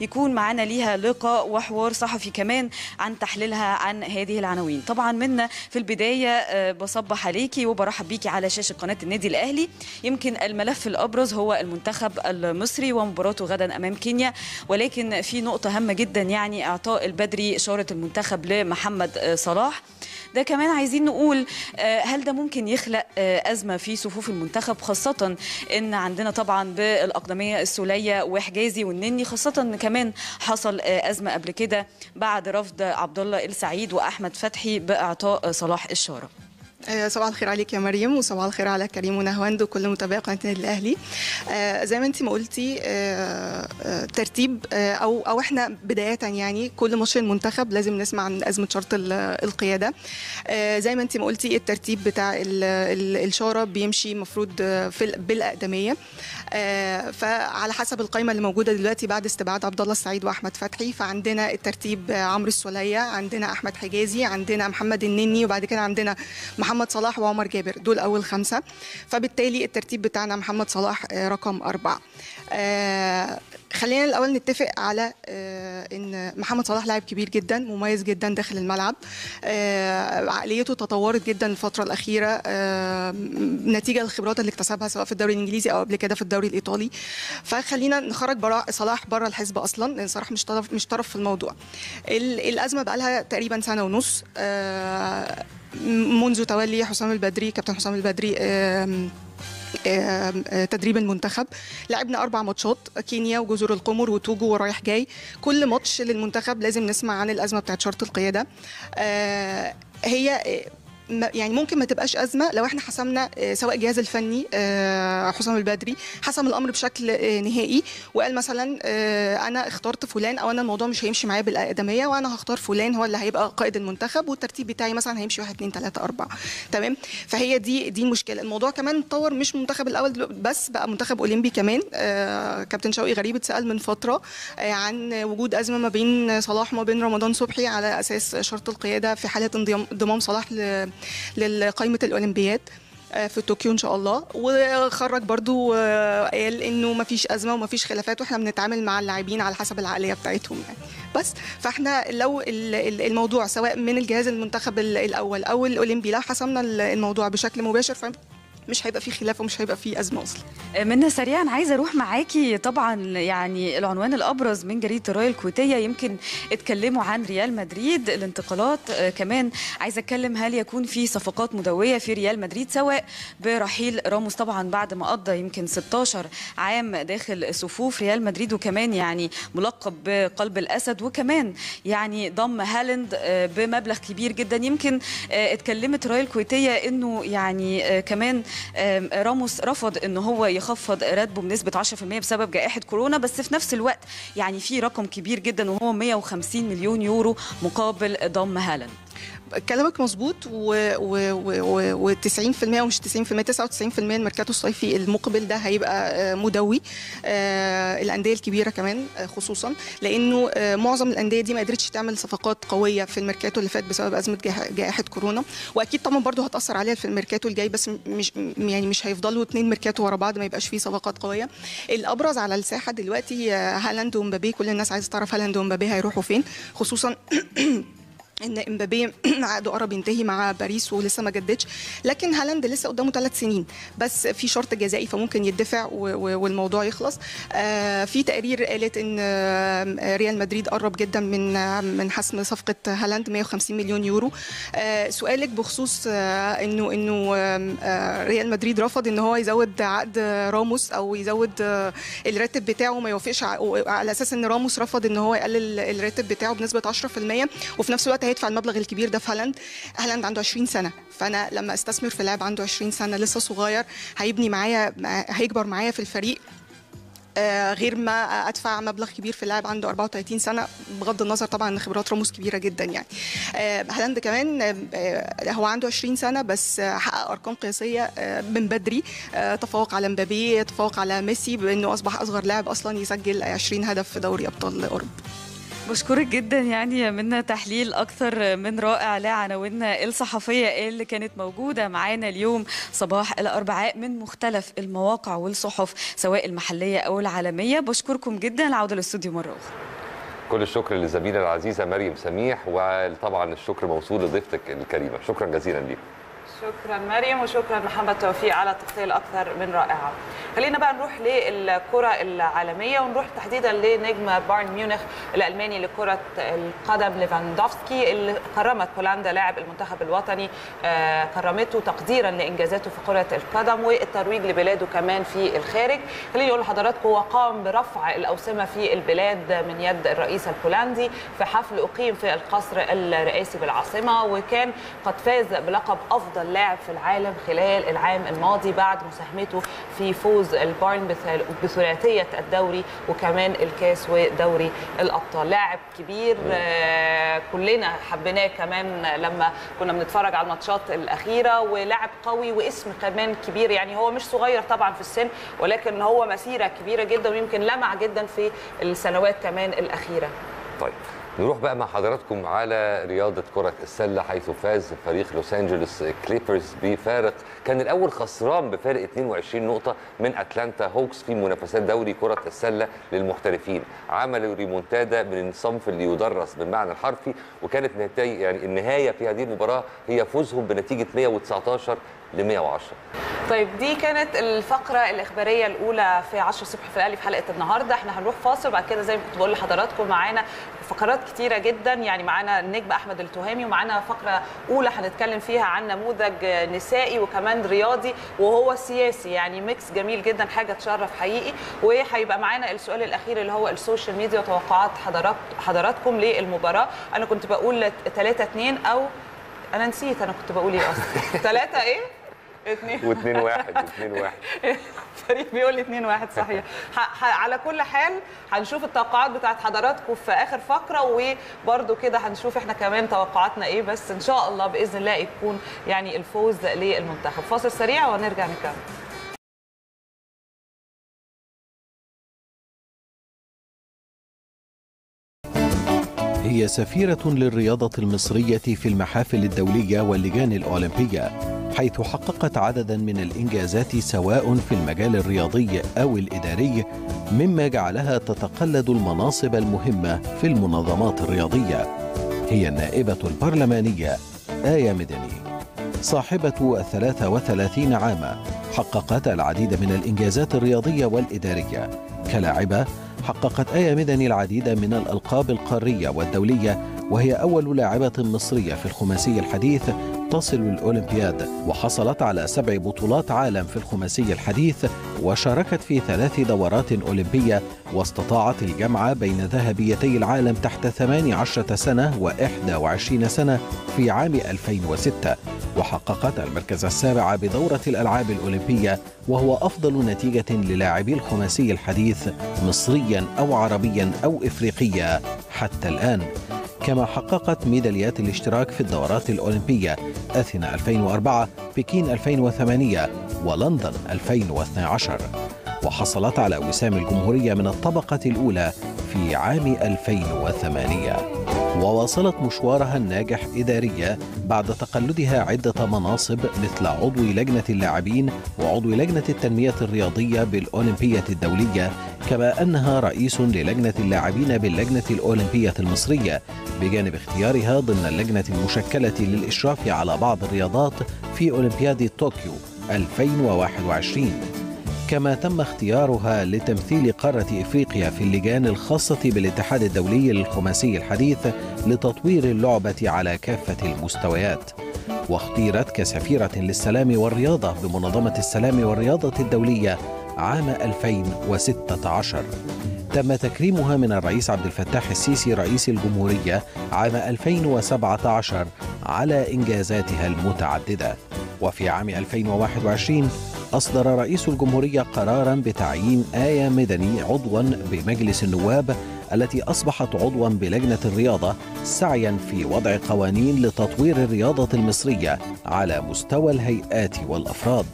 يكون معانا ليها لقاء وحوار صحفي كمان عن تحليلها عن هذه العناوين. طبعا منا في البداية بصبح عليكي وبرحب بيكي على شاشة قناة النادي الأهلي. يمكن الملف الأبرز هو المنتخب المصري ومباراته غدا أمام كينيا. ولكن في نقطة هامة جدا يعني إعطاء البدري إشارة المنتخب لمحمد صلاح. ده كمان عايزين نقول هل ده ممكن يخلق أزمة في صفوف المنتخب خاصة إن عندنا طبعا بالأقدمية السولية وحجازي والنني خاصة إن كمان حصل أزمة قبل كده بعد رفض عبد الله السعيد وأحمد فتحي بإعطاء صلاح الشاره صباح الخير عليك يا مريم وصباح الخير على كريم ونهواند وكل متابعي قناه النادي الاهلي آه زي ما انت ما قلتي آه آه ترتيب أو أو إحنا بداية يعني كل ماتش المنتخب لازم نسمع عن أزمة شرط القيادة. زي ما انت ما قلتي الترتيب بتاع الشارة بيمشي المفروض بالأقدمية. فعلى حسب القائمه اللي موجودة دلوقتي بعد استبعاد عبد الله السعيد وأحمد فتحي فعندنا الترتيب عمرو السولية عندنا أحمد حجازي عندنا محمد النني وبعد كده عندنا محمد محمد صلاح وعمر جابر دول أول خمسة. فبالتالي الترتيب بتاعنا محمد صلاح آه، رقم أربعة. آه، خلينا الأول نتفق على آه، إن محمد صلاح لاعب كبير جدا مميز جدا داخل الملعب. عقليته تطورت جدا الفترة الأخيرة. نتيجة الخبرات اللي اكتسبها سواء في الدوري الإنجليزي أو قبل كده في الدوري الإيطالي. فخلينا نخرج برا صلاح بره الحسبة أصلا لأن صلاح مش طرف مش طرف في الموضوع. ال- الأزمة بقى لها تقريبا سنة ونص. منذ تولي حسام البدري كابتن حسام البدري تدريب المنتخب. لعبنا أربع ماتشات كينيا وجزر القمر وتوجو ورايح جاي. كل ماتش للمنتخب لازم نسمع عن الأزمة بتاعت شرط القيادة. آه، هي يعني ممكن ما تبقاش أزمة لو إحنا حسمنا آه، سواء الجهاز الفني آه، حسام البدري حسم الأمر بشكل آه، نهائي وقال مثلا أنا اخترت فلان أو أنا الموضوع مش هيمشي معايا بالأقدمية وأنا هختار فلان هو اللي هيبقى قائد المنتخب والترتيب بتاعي مثلا هيمشي 1 2 3 4 تمام؟ فهي دي دي المشكلة الموضوع كمان اتطور مش منتخب الأول بس بقى منتخب أولمبي كمان. كابتن شوقي غريب اتسأل من فترة عن وجود أزمة ما بين صلاح وما بين رمضان صبحي على أساس شرط القيادة في حالة انضمام صلاح ل- لقائمة الأولمبياد آه، في طوكيو إن شاء الله. وخرج برضو آه، قال إنه ما فيش أزمة وما فيش خلافات وإحنا بنتعامل مع اللاعبين على حسب العقلية بتاعتهم يعني. بس فإحنا لو ال- ال- الموضوع سواء من الجهاز المنتخب ال- الأول أو الأولمبي لو حسمنا ال- الموضوع بشكل مباشر. فمش هيبقى فيه خلاف ومش هيبقى فيه أزمة أصلا. منا سريعا عايزة أروح معاكي. طبعا يعني العنوان الأبرز من جريدة الراي الكويتيه يمكن اتكلموا عن ريال مدريد الانتقالات. آه، كمان عايزة أتكلم هل يكون في صفقات مدوية في ريال مدريد سواء برحيل راموس طبعا بعد ما قضى يمكن 16 عام داخل صفوف ريال مدريد وكمان يعني ملقب بقلب الأسد وكمان يعني ضم هالاند آه، بمبلغ كبير جدا. يمكن آه، اتكلمت الراي الكويتيه إنه يعني آه، كمان راموس رفض إن هو يخفض راتبه بنسبة 10% بسبب جائحة كورونا بس في نفس الوقت يعني في رقم كبير جدا وهو 150 مليون يورو مقابل ضم هالاند. كلامك مظبوط و 90% ومش 90% 99% الميركاتو الصيفي المقبل ده هيبقى آه، مدوي آه، الأندية الكبيرة كمان آه، خصوصا لأنه معظم الأندية دي ما قدرتش تعمل صفقات قوية في الميركاتو اللي فات بسبب أزمة جائحة كورونا. وأكيد طبعا برضو هتأثر عليها في الميركاتو الجاي بس مش يعني مش هيفضلوا اتنين ميركاتو ورا بعض ما يبقاش فيه صفقات قوية. الأبرز على الساحة دلوقتي هالاند ومبابي. كل الناس عايزة تعرف هالاند ومبابي هيروحوا فين خصوصا <clears throat> إن إمبابي <clears throat> عقده قرب ينتهي مع باريس ولسه ما جددش. لكن هالاند لسه قدامه ثلاث سنين. بس في شرط جزائي فممكن يدفع والموضوع يخلص. آه، في تقرير قالت إن آه، ريال مدريد قرب جدا من من حسم صفقة هالاند 150 مليون يورو. آه، سؤالك بخصوص إنه إنه ريال مدريد رفض إن هو يزود عقد راموس أو يزود الراتب بتاعه ما يوافقش على أساس إن راموس رفض إن هو يقلل الراتب بتاعه بنسبة 10% وفي نفس الوقت هيدفع المبلغ الكبير ده في هالاند. هالاند عنده 20 سنة. فأنا لما أستثمر في لاعب عنده 20 سنة لسه صغير هيبني معايا هيكبر معايا في الفريق آه، غير ما أدفع مبلغ كبير في لاعب عنده 34 سنة بغض النظر طبعا إن خبرات راموس كبيرة جدا يعني. آه، هالاند كمان آه، هو عنده 20 سنة بس حقق أرقام قياسية من بدري. تفوق على مبابي تفوق على ميسي بأنه أصبح أصغر لاعب أصلا يسجل 20 هدف في دوري أبطال أوروبا. بشكرك جدا يعني منا تحليل أكثر من رائع لعناويننا الصحفية اللي كانت موجودة معانا اليوم. صباح الأربعاء من مختلف المواقع والصحف سواء المحلية أو العالمية. بشكركم جدا. العودة للاستوديو مرة أخرى. كل الشكر للزميله العزيزة مريم سميح وطبعا الشكر موصول لضيفتك الكريمة. شكرا جزيلا ليكم. شكرا مريم وشكرا محمد توفيق على التغطيه الاكثر من رائعة. خلينا بقى نروح للكرة العالمية ونروح تحديدا لنجم بايرن ميونخ الألماني لكرة القدم ليفاندوفسكي اللي كرمت بولندا لاعب المنتخب الوطني آه، كرمته تقديرا لإنجازاته في كرة القدم والترويج لبلاده كمان في الخارج. خليني أقول لحضراتكم هو قام برفع الأوسمة في البلاد من يد الرئيس البولندي في حفل أقيم في القصر الرئاسي بالعاصمة وكان قد فاز بلقب أفضل لاعب في العالم خلال العام الماضي بعد مساهمته في فوز البايرن بثل- بثلاثية الدوري وكمان الكاس ودوري الأبطال. لاعب كبير آه، كلنا حبيناه كمان لما كنا بنتفرج على الماتشات الأخيرة ولاعب قوي واسم كمان كبير. يعني هو مش صغير طبعا في السن ولكن هو مسيرة كبيرة جدا ويمكن لمع جدا في السنوات كمان الأخيرة. طيب. نروح بقى مع حضراتكم على رياضة كرة السلة حيث فاز فريق لوس أنجلوس كليبرز بفارق كان الأول خسران بفارق 22 نقطة من أتلانتا هوكس في منافسات دوري كرة السلة للمحترفين. عملوا ريمونتادا من الصنف اللي يدرس بالمعنى الحرفي وكانت نتائج يعني النهاية في هذه المباراة هي فوزهم بنتيجة 119 ل 110 طيب دي كانت الفقرة الإخبارية الأولى في 10 الصبح في الأهلي في حلقة النهاردة. إحنا هنروح فاصل وبعد كده زي ما كنت بقول لحضراتكم معانا فقرات كتيرة جدا. يعني معانا النجم أحمد التهامي ومعانا فقرة أولى هنتكلم فيها عن نموذج نسائي وكمان رياضي وهو سياسي. يعني mix جميل جدا حاجة تشرف حقيقي. وهيبقى معانا السؤال الأخير اللي هو السوشيال ميديا وتوقعات حضرات حضراتكم للمباراة. أنا كنت بقول 3 2 أو أنا نسيت أنا كنت بقول إيه أصلا. 3 إيه؟ اتنين. و2 1 2 1 فريق بيقول لي 2 1 صحيح. ح- ح- على كل حال هنشوف التوقعات بتاعت حضراتكم في آخر فقرة وبرده كده هنشوف إحنا كمان توقعاتنا إيه بس إن شاء الله بإذن الله يكون يعني الفوز للمنتخب. فاصل سريع ونرجع نكمل. هي سفيرة للرياضة المصرية في المحافل الدولية واللجان الأولمبية حيث حققت عددا من الإنجازات سواء في المجال الرياضي أو الإداري مما جعلها تتقلد المناصب المهمة في المنظمات الرياضية. هي النائبة البرلمانية آية مدني. صاحبة الثلاثة وثلاثين عاما حققت العديد من الإنجازات الرياضية والإدارية كلاعبة حققت آية مدني العديد من الألقاب القارية والدولية وهي أول لاعبة مصرية في الخماسي الحديث تصل الأولمبياد وحصلت على سبع بطولات عالم في الخماسي الحديث وشاركت في ثلاث دورات أولمبية واستطاعت الجمع بين ذهبيتي العالم تحت 18 سنة و21 سنة في عام 2006 وحققت المركز السابع بدورة الألعاب الأولمبية وهو أفضل نتيجة للاعبي الخماسي الحديث مصريا أو عربيا أو إفريقيا حتى الآن. كما حققت ميداليات الاشتراك في الدورات الأولمبية أثينا 2004 بكين 2008 ولندن 2012 وحصلت على وسام الجمهورية من الطبقة الأولى في عام 2008 وواصلت مشوارها الناجح إداريا بعد تقلدها عدة مناصب مثل عضو لجنة اللاعبين وعضو لجنة التنمية الرياضية بالأولمبية الدولية كما أنها رئيس للجنة اللاعبين باللجنة الأولمبية المصرية بجانب اختيارها ضمن اللجنة المشكلة للإشراف على بعض الرياضات في أولمبياد طوكيو 2021 كما تم اختيارها لتمثيل قارة إفريقيا في اللجان الخاصة بالاتحاد الدولي للخماسي الحديث لتطوير اللعبة على كافة المستويات. واختيرت كسفيرة للسلام والرياضة بمنظمة السلام والرياضة الدولية عام 2016 تم تكريمها من الرئيس عبد الفتاح السيسي رئيس الجمهورية عام 2017 على إنجازاتها المتعددة. وفي عام 2021 أصدر رئيس الجمهورية قرارا بتعيين آية مدني عضوا بمجلس النواب التي أصبحت عضوا بلجنة الرياضة سعيا في وضع قوانين لتطوير الرياضة المصرية على مستوى الهيئات والأفراد.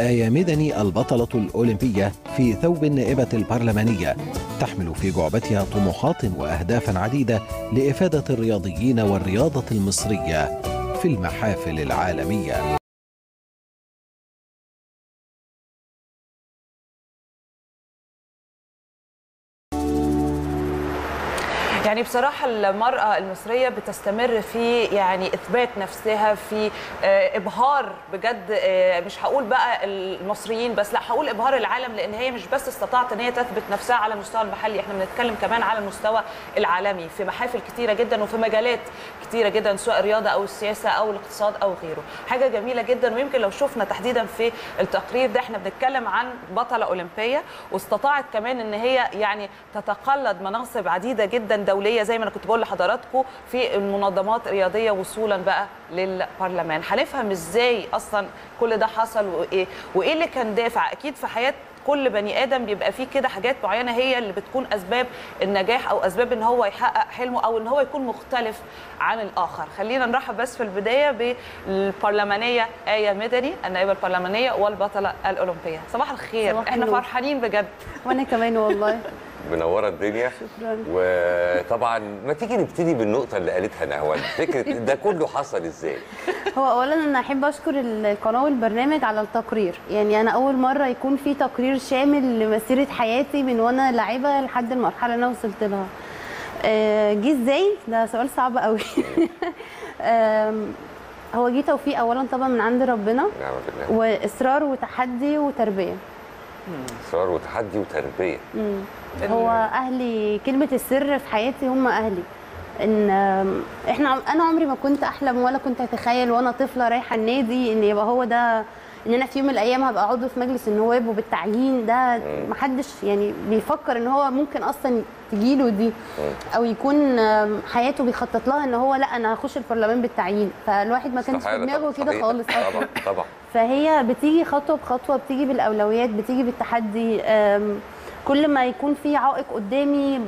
آية مدني البطلة الأولمبية في ثوب النائبة البرلمانية تحمل في جعبتها طموحات وأهدافا عديدة لإفادة الرياضيين والرياضة المصرية في المحافل العالمية. يعني بصراحة المرأة المصرية بتستمر في يعني إثبات نفسها في آه، إبهار بجد آه، مش هقول بقى المصريين بس لا هقول إبهار العالم لأن هي مش بس استطاعت إن هي تثبت نفسها على المستوى المحلي إحنا بنتكلم كمان على المستوى العالمي في محافل كتيرة جدا وفي مجالات كتيرة جدا سواء الرياضة أو السياسة أو الاقتصاد أو غيره. حاجة جميلة جدا ويمكن لو شفنا تحديدا في التقرير ده إحنا بنتكلم عن بطلة أولمبية واستطاعت كمان إن هي يعني تتقلد مناصب عديدة جدا دولية زي ما أنا كنت بقول لحضراتكم في المنظمات الرياضية وصولا بقى للبرلمان. هنفهم إزاي أصلا كل ده حصل وإيه وإيه اللي كان دافع. أكيد في حياة كل بني آدم بيبقى فيه كده حاجات معينة هي اللي بتكون أسباب النجاح أو أسباب إن هو يحقق حلمه أو إن هو يكون مختلف عن الآخر. خلينا نرحب بس في البداية بالبرلمانية آية مدني النائبة البرلمانية والبطلة الأولمبية. صباح الخير. صباح إحنا. فرحانين بجد. وأنا كمان والله. <laughs> منورة الدنيا. شكراً. وطبعا ما تيجي نبتدي بالنقطة اللي قالتها نهوان فكرة <laughs> ده كله حصل إزاي؟ هو اولا أنا أحب أشكر القناة والبرنامج على التقرير. يعني أنا أول مرة يكون في تقرير شامل لمسيرة حياتي من وأنا لاعبة لحد المرحلة اللي أنا وصلت لها. آه، جه إزاي؟ ده سؤال صعب قوي <laughs> هو جه توفيق اولا طبعا من عند ربنا. نعم بالله وإصرار وتحدي وتربية. إصرار وتحدي وتربية. مم. هو أهلي كلمة السر في حياتي هم أهلي. إن إحنا أنا عمري ما كنت أحلم ولا كنت أتخيل وأنا طفلة رايحة النادي إن يبقى هو ده إن أنا في يوم من الأيام هبقى عضو في مجلس النواب وبالتعيين ده محدش يعني بيفكر إن هو ممكن أصلا تجيله دي أو يكون حياته بيخطط لها إن هو لأ أنا هخش البرلمان بالتعيين. فالواحد ما كانش في دماغه. كده. خالص طبعا طبعا. فهي بتيجي خطوة بخطوة بتيجي بالأولويات بتيجي بالتحدي كل ما يكون في عائق قدامي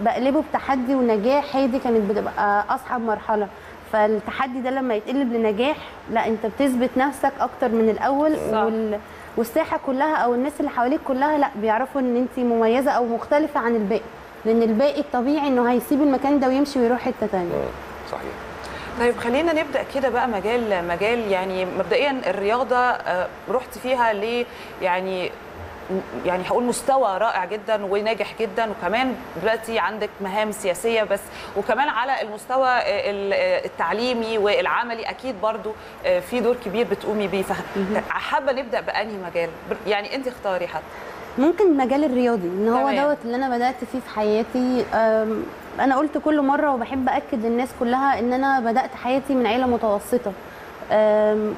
بقلبه بتحدي ونجاح هي دي كانت بتبقى أصعب مرحلة. فالتحدي ده لما يتقلب لنجاح لا أنت بتثبت نفسك أكتر من الأول صح. وال... والساحة كلها أو الناس اللي حواليك كلها لا بيعرفوا إن أنت مميزة أو مختلفة عن الباقي. لأن الباقي الطبيعي إنه هيسيب المكان ده ويمشي ويروح حتة مم. صحيح. طيب خلينا نبدأ كده بقى مجال مجال يعني مبدئيا الرياضة آه، رحت فيها ل يعني يعني هقول مستوى رائع جدا وناجح جدا وكمان دلوقتي عندك مهام سياسية بس وكمان على المستوى ال- التعليمي والعملي أكيد برضو آه، في دور كبير بتقومي بيه. فحابه نبدأ بأنهي مجال؟ يعني انت اختاري حتى ممكن المجال الرياضي إن هو. دوت اللي أنا بدأت فيه في حياتي. أنا قلت كل مرة وبحب أكد للناس كلها إن أنا بدأت حياتي من عيلة متوسطة.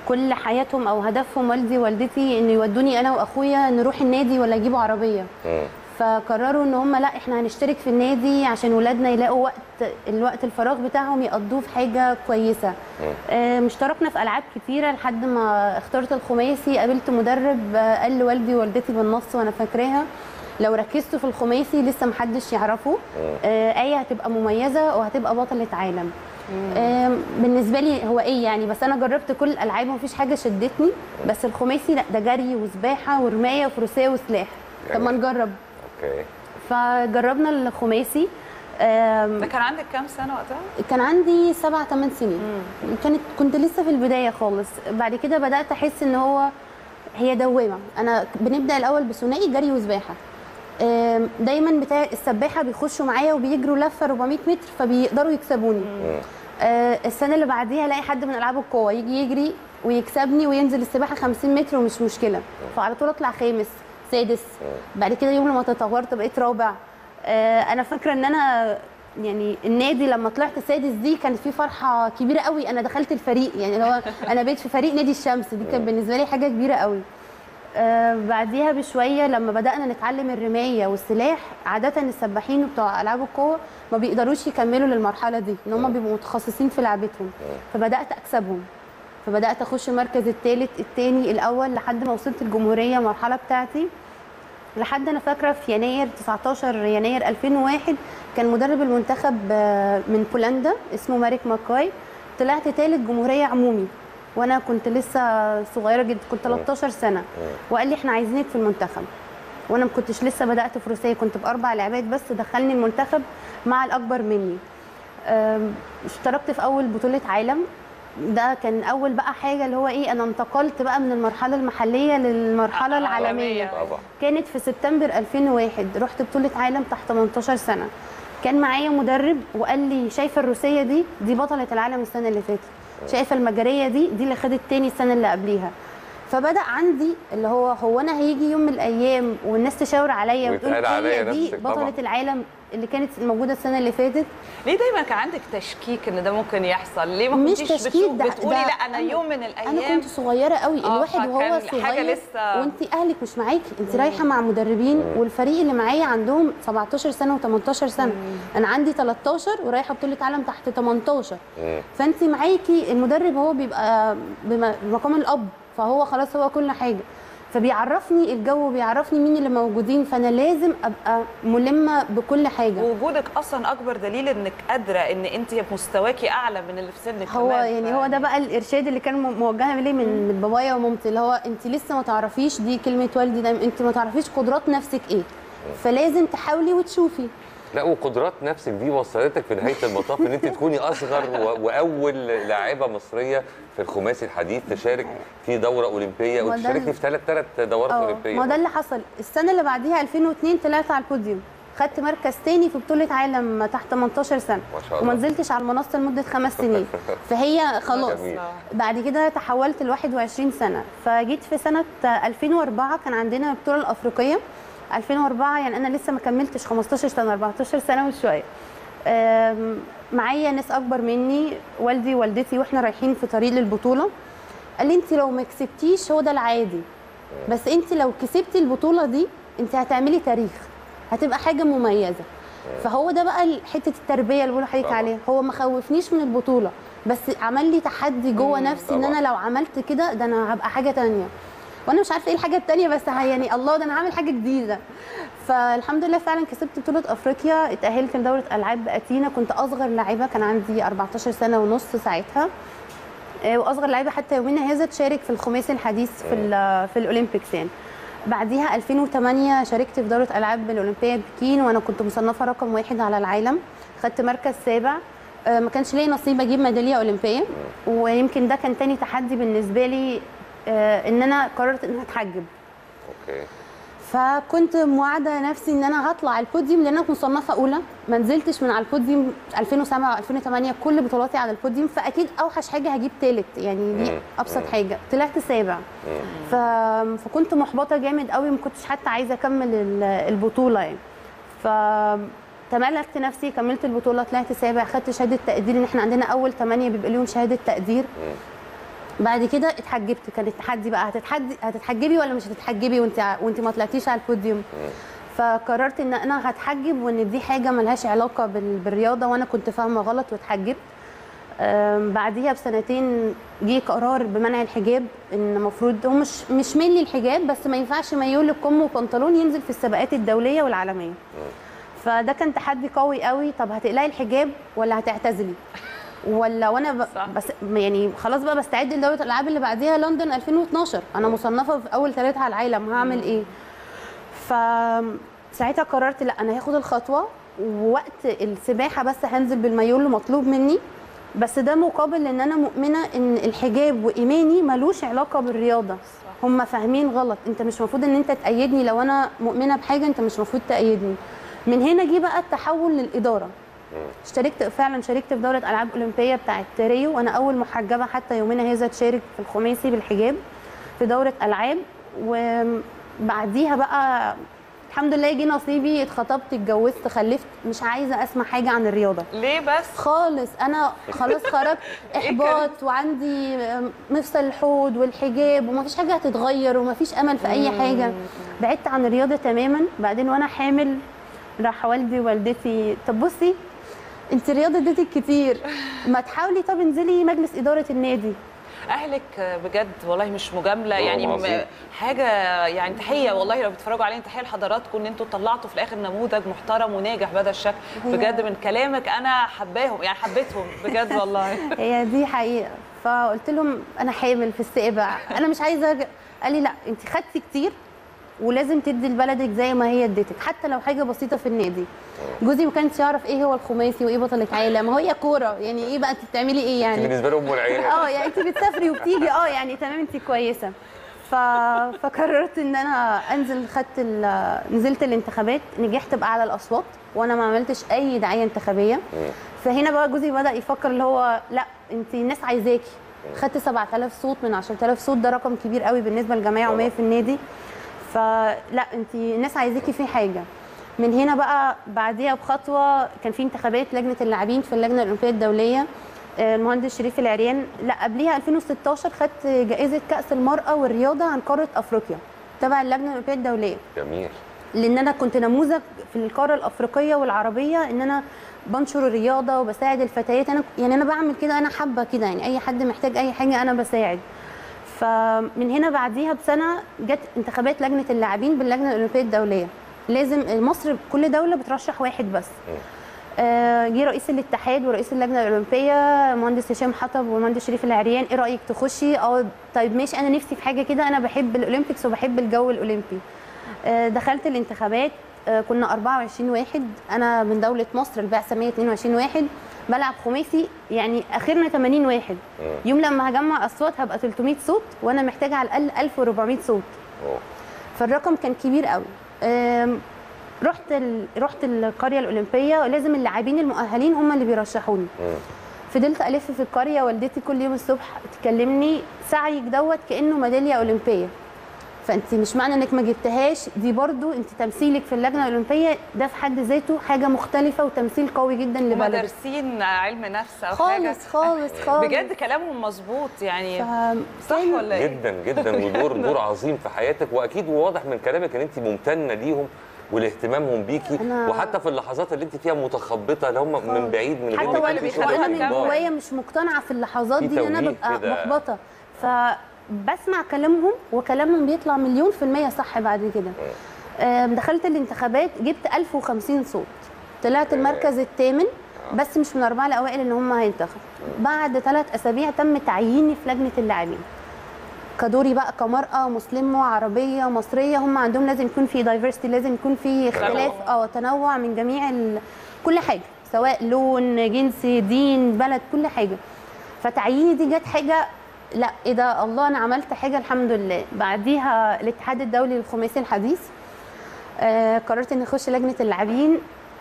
كل حياتهم أو هدفهم والدي ووالدتي إن يودوني أنا وأخويا نروح النادي ولا يجيبوا عربية. فقرروا إن هم لأ إحنا هنشترك في النادي عشان ولادنا يلاقوا وقت الوقت الفراغ بتاعهم يقضوه في حاجة كويسة. اشتركنا في ألعاب كتيرة لحد ما اخترت الخماسي قابلت مدرب قال لوالدي ووالدتي بالنص وأنا فاكراها لو ركزتوا في الخماسي لسه محدش يعرفه آه، آية هتبقى مميزة وهتبقى بطلة عالم. بالنسبة لي هو إيه يعني بس أنا جربت كل الالعاب ومفيش حاجة شدتني بس الخماسي لأ ده جري وسباحة ورماية وفروسية وسلاح. طب ما نجرب. أوكي. فجربنا الخماسي. ده كان عندك كام سنة وقتها؟ كان عندي سبع ثمان سنين. كانت كنت لسه في البداية خالص. بعد كده بدأت أحس إن هو هي دوامة. أنا بنبدأ الأول بثنائي جري وسباحة. دايما بتاع السباحة بيخشوا معايا وبيجروا لفة 400 متر فبيقدروا يكسبوني. آه، السنة اللي بعديها ألاقي حد من ألعاب القوة يجي يجري ويكسبني وينزل السباحة 50 متر ومش مشكلة. فعلى طول أطلع خامس سادس. بعد كده يوم لما تطورت بقيت رابع. آه، أنا فاكرة إن أنا يعني النادي لما طلعت سادس دي كانت في فرحة كبيرة قوي. أنا دخلت الفريق يعني هو <laughs> أنا بقيت في فريق نادي الشمس. دي كانت بالنسبة لي حاجة كبيرة قوي. آه، بعديها بشوية لما بدأنا نتعلم الرماية والسلاح عادة السباحين بتوع ألعاب القوة ما بيقدروش يكملوا للمرحلة دي إن هم بيبقوا متخصصين في لعبتهم. فبدأت أكسبهم. فبدأت أخش المركز الثالث الثاني الأول لحد ما وصلت الجمهورية المرحلة بتاعتي. لحد أنا فاكرة في يناير 19 يناير 2001 كان مدرب المنتخب آه، من بولندا اسمه ماريك ماكاي طلعت ثالث جمهورية عمومي. وأنا كنت لسه صغيرة جدا كنت 13 سنة. وقال لي إحنا عايزينك في المنتخب. وأنا ما كنتش لسه بدأت في روسيا كنت باربع لعبات بس دخلني المنتخب مع الأكبر مني. اشتركت في أول بطولة عالم. ده كان أول بقى حاجة اللي هو إيه أنا انتقلت بقى من المرحلة المحلية للمرحلة العالمية. طبعا. كانت في سبتمبر 2001 رحت بطولة عالم تحت 18 سنة. كان معايا مدرب وقال لي شايفة الروسية دي؟ دي بطلة العالم السنة اللي فاتت. شايفة المجرية دي؟ دي اللي خدت تاني السنة اللي قبليها. فبدأ عندي اللي هو هو أنا هيجي يوم من الأيام والناس تشاور عليا وتقول هي دي نفسك طبعاً. بطلة العالم اللي كانت موجودة السنة اللي فاتت. ليه دايما كان عندك تشكيك إن ده ممكن يحصل؟ ليه ما مش كنتيش تشكيك بتشوف ده- بتقولي ده لا أنا يوم من الأيام. أنا كنت صغيرة قوي. آه، الواحد وهو حاجة صغير لسه- وانت أهلك مش معاكي. انت رايحة مع مدربين والفريق اللي معايا عندهم 17 سنة و18 سنة. أنا عندي 13 ورايحة بطولة عالم تحت 18 مم. فانت معاكي المدرب هو بيبقى بم- بمقام الأب. فهو خلاص هو كل حاجة. فبيعرفني الجو بيعرفني مين اللي موجودين فأنا لازم أبقى ملمة بكل حاجة. وجودك أصلا أكبر دليل إنك قادرة إن أنت مستواكي أعلى من اللي في سنك هو كمان. يعني ف- هو ده بقى الإرشاد اللي كان موجه لي من من بابايا ومامتي اللي هو أنت لسه ما تعرفيش دي كلمة والدي دايما أنت ما تعرفيش قدرات نفسك إيه. فلازم تحاولي وتشوفي. لا وقدرات نفسك دي وصلتك في نهاية المطاف إن أنت تكوني أصغر وأول لاعبة مصرية في الخماسي الحديث تشارك في دورة أولمبية اللي- في ثلاث ثلاث دورات آه أولمبية. ما ده اللي حصل. السنة اللي بعديها 2002 طلعت على البوديوم. خدت مركز تاني في بطولة عالم تحت 18 سنة. ما شاء وما الله نزلتش على المنصة لمدة خمس سنين. <laughs> فهي خلاص. بعد كده تحولت ل 21 سنة. فجيت في سنة 2004 كان عندنا البطوله الأفريقية. 2004 يعني أنا لسه ما كملتش 15 سنة 14 سنة وشوية. معايا ناس أكبر مني والدي ووالدتي وإحنا رايحين في طريق للبطولة. قال لي أنت لو ما كسبتيش هو ده العادي. بس أنت لو كسبتي البطولة دي أنت هتعملي تاريخ. هتبقى حاجة مميزة. فهو ده بقى حتة التربية اللي بقول لحضرتك. عليها. هو ما خوفنيش من البطولة بس عمل لي تحدي جوه نفسي إن. أنا لو عملت كده ده أنا هبقى حاجة تانية. وأنا مش عارفة إيه الحاجة التانية بس يعني الله ده أنا هعمل حاجة جديدة. فالحمد لله فعلا كسبت بطولة أفريقيا اتأهلت لدورة ألعاب أتينا. كنت أصغر لاعبة كان عندي 14 سنة ونص ساعتها. آه، وأصغر لعيبه حتى يومنا هذا تشارك في الخماسي الحديث في في الاولمبيكس يعني بعديها 2008 شاركت في دورة ألعاب الاولمبيه بكين وأنا كنت مصنفة رقم واحد على العالم. خدت مركز سابع. آه، ما كانش ليا نصيب أجيب ميدالية أولمبية. ويمكن ده كان تاني تحدي بالنسبة لي آه، إن أنا قررت إن أنا أتحجب. أوكي. فكنت موعدة نفسي إن أنا هطلع البوديوم لأن أنا كنت مصنفه أولى. ما نزلتش من على البوديوم 2007 و2008 كل بطولاتي على البوديوم. فأكيد أوحش حاجة هجيب ثالث يعني دي. أبسط حاجة. طلعت سابع. ف... فكنت محبطة جامد قوي ما كنتش حتى عايزة أكمل ال- البطولة يعني. ف تملكت نفسي كملت البطولة طلعت سابع. خدت شهادة تقدير. إن إحنا عندنا أول ثمانيه بيبقى ليهم شهادة تقدير. بعد كده اتحجبت. كان التحدي بقى هتتحدي هتتحجبي ولا مش هتتحجبي وانت وانت ما طلعتيش على البوديوم؟ فقررت ان أنا هتحجب وان دي حاجة ملهاش علاقة بال- بالرياضة وأنا كنت فاهمة غلط واتحجبت. بعديها بسنتين جه قرار بمنع الحجاب ان المفروض هو مش مش ملي الحجاب بس ما ينفعش مايو للكم وبنطلون ينزل في السباقات الدولية والعالمية. فده كان تحدي قوي قوي. طب هتقلعي الحجاب ولا هتعتزلي؟ ولا وأنا. صح. بس يعني خلاص بقى بستعد لدورة الألعاب اللي بعديها لندن 2012 أنا مصنفة في أول ثلاثة على العالم هعمل إيه؟ ف ساعتها قررت لا أنا هاخد الخطوة ووقت السباحة بس هنزل بالمايو اللي مطلوب مني. بس ده مقابل إن أنا مؤمنة إن الحجاب وإيماني ملوش علاقة بالرياضة. هم فاهمين غلط. أنت مش المفروض إن أنت تأيدني. لو أنا مؤمنة بحاجة أنت مش المفروض تأيدني. من هنا جه بقى التحول للإدارة. اشتركت فعلا شاركت في دوره ألعاب أولمبية بتاعت ريو. وأنا أول محجبة حتى يومنا هذا تشارك في الخماسي بالحجاب في دورة ألعاب. وبعديها بقى الحمد لله جه نصيبي اتخطبت اتجوزت خلفت. مش عايزة أسمع حاجة عن الرياضة. ليه بس؟ خالص. أنا خلاص خرجت. <laughs> إحباط وعندي مفصل الحوض والحجاب ومفيش حاجة هتتغير ومفيش أمل في أي حاجة. بعدت عن الرياضة تماما. بعدين وأنا حامل راح والدي ووالدتي. طب بصي انت الرياضه اديتك كتير. ما تحاولي طب انزلي مجلس إدارة النادي. أهلك بجد والله مش مجاملة يعني حاجة يعني تحية والله لو بتتفرجوا علينا تحية لحضراتكم إن أنتوا طلعتوا في الآخر نموذج محترم وناجح بهذا الشكل. بجد من كلامك أنا حباهم يعني حبيتهم بجد والله. <laughs> هي دي حقيقة. فقلت لهم أنا حامل في السابع. أنا مش عايزة. قال لي لا أنت خدتي كتير ولازم تدي لبلدك زي ما هي اديتك حتى لو حاجة بسيطة في النادي. جوزي ما كانش يعرف إيه هو الخماسي وايه بطله عالم ما هي كورة يعني إيه بقى انت بتعملي إيه يعني؟ بالنسبة لهم العيال <laughs> آه يعني انت بتسافري وبتيجي آه يعني تمام انت كويسة. ف... فقررت ان أنا انزل خدت ال... نزلت الانتخابات نجحت باعلى الأصوات وأنا ما عملتش اي دعايه انتخابية. فهنا بقى جوزي بدأ يفكر اللي هو لا انت الناس عايزاكي. خدت 7000 صوت من 10000 صوت ده رقم كبير قوي بالنسبة للجمعيه العموميه في النادي. فلا انت الناس عايزاكي في حاجة. من هنا بقى بعديها بخطوة كان في انتخابات لجنة اللاعبين في اللجنة الأولمبية الدولية. آه، المهندس شريف العريان لا قبليها 2016 خدت جائزة كأس المرأة والرياضة عن قارة أفريقيا تبع اللجنة الأولمبية الدولية. جميل. لأن أنا كنت نموذج في القارة الأفريقية والعربية إن أنا بنشر الرياضة وبساعد الفتيات. أنا يعني أنا بعمل كده أنا حابة كده يعني أي حد محتاج أي حاجة أنا بساعد. فمن هنا بعديها بسنة جت انتخابات لجنة اللاعبين باللجنة الأولمبية الدولية. لازم مصر كل دولة بترشح واحد بس. آه، جه رئيس الاتحاد ورئيس اللجنة الأولمبية مهندس هشام حطب ومهندس شريف العريان إيه رأيك تخشي؟ آه طيب ماشي أنا نفسي في حاجة كده أنا بحب الأولمبيكس وبحب الجو الأولمبي. آه، دخلت الانتخابات آه، كنا 24 واحد أنا من دولة مصر البعثة 122 واحد. بلعب خماسي يعني أخرنا 80 واحد. يوم لما هجمع أصوات هبقى 300 صوت وأنا محتاجة على الأقل 1400 صوت. أوه. فالرقم كان كبير قوي. رحت ال... رحت القرية الأولمبية ولازم اللاعبين المؤهلين هم اللي بيرشحوني. فضلت ألف في القرية والدتي كل يوم الصبح تكلمني سعيك دوت كأنه ميدالية أولمبية. فانت مش معنى إنك ما جبتهاش. دي برضو انت تمثيلك في اللجنة الأولمبية ده في حد ذاته حاجة مختلفة وتمثيل قوي جدا لبلدك. دارسين علم نفس أو حاجة؟ خالص خالص <laughs> خالص. بجد كلامهم مظبوط يعني. ف- صح ولا إيه؟ جدا جدا ودور <laughs> دور عظيم في حياتك. وأكيد واضح من كلامك إن انت ممتنة ليهم ولاهتمامهم بيكي. أنا- وحتى في اللحظات اللي انت فيها متخبطة اللي هم من بعيد من غير حتى وأنا من. جوايا مش مقتنعة في اللحظات دي إن أنا ببقى. محبطة. فبسمع كلامهم وكلامهم بيطلع مليون في المية صح بعد كده. دخلت الانتخابات جبت 1050 صوت. طلعت المركز الثامن بس مش من الاربعه الأوائل إن هم هينتخبوا. بعد ثلاث أسابيع تم تعييني في لجنة اللاعبين. كدوري بقى كمرأة مسلمة عربية مصرية هم عندهم لازم يكون في دايفرستي لازم يكون في اختلاف آه تنوع من جميع ال... كل حاجة. سواء لون جنس دين بلد كل حاجة. فتعييني دي جت حاجة لا إيه ده الله أنا عملت حاجة الحمد لله. بعديها الاتحاد الدولي للخماسي الحديث آه قررت إني أخش لجنة اللاعبين.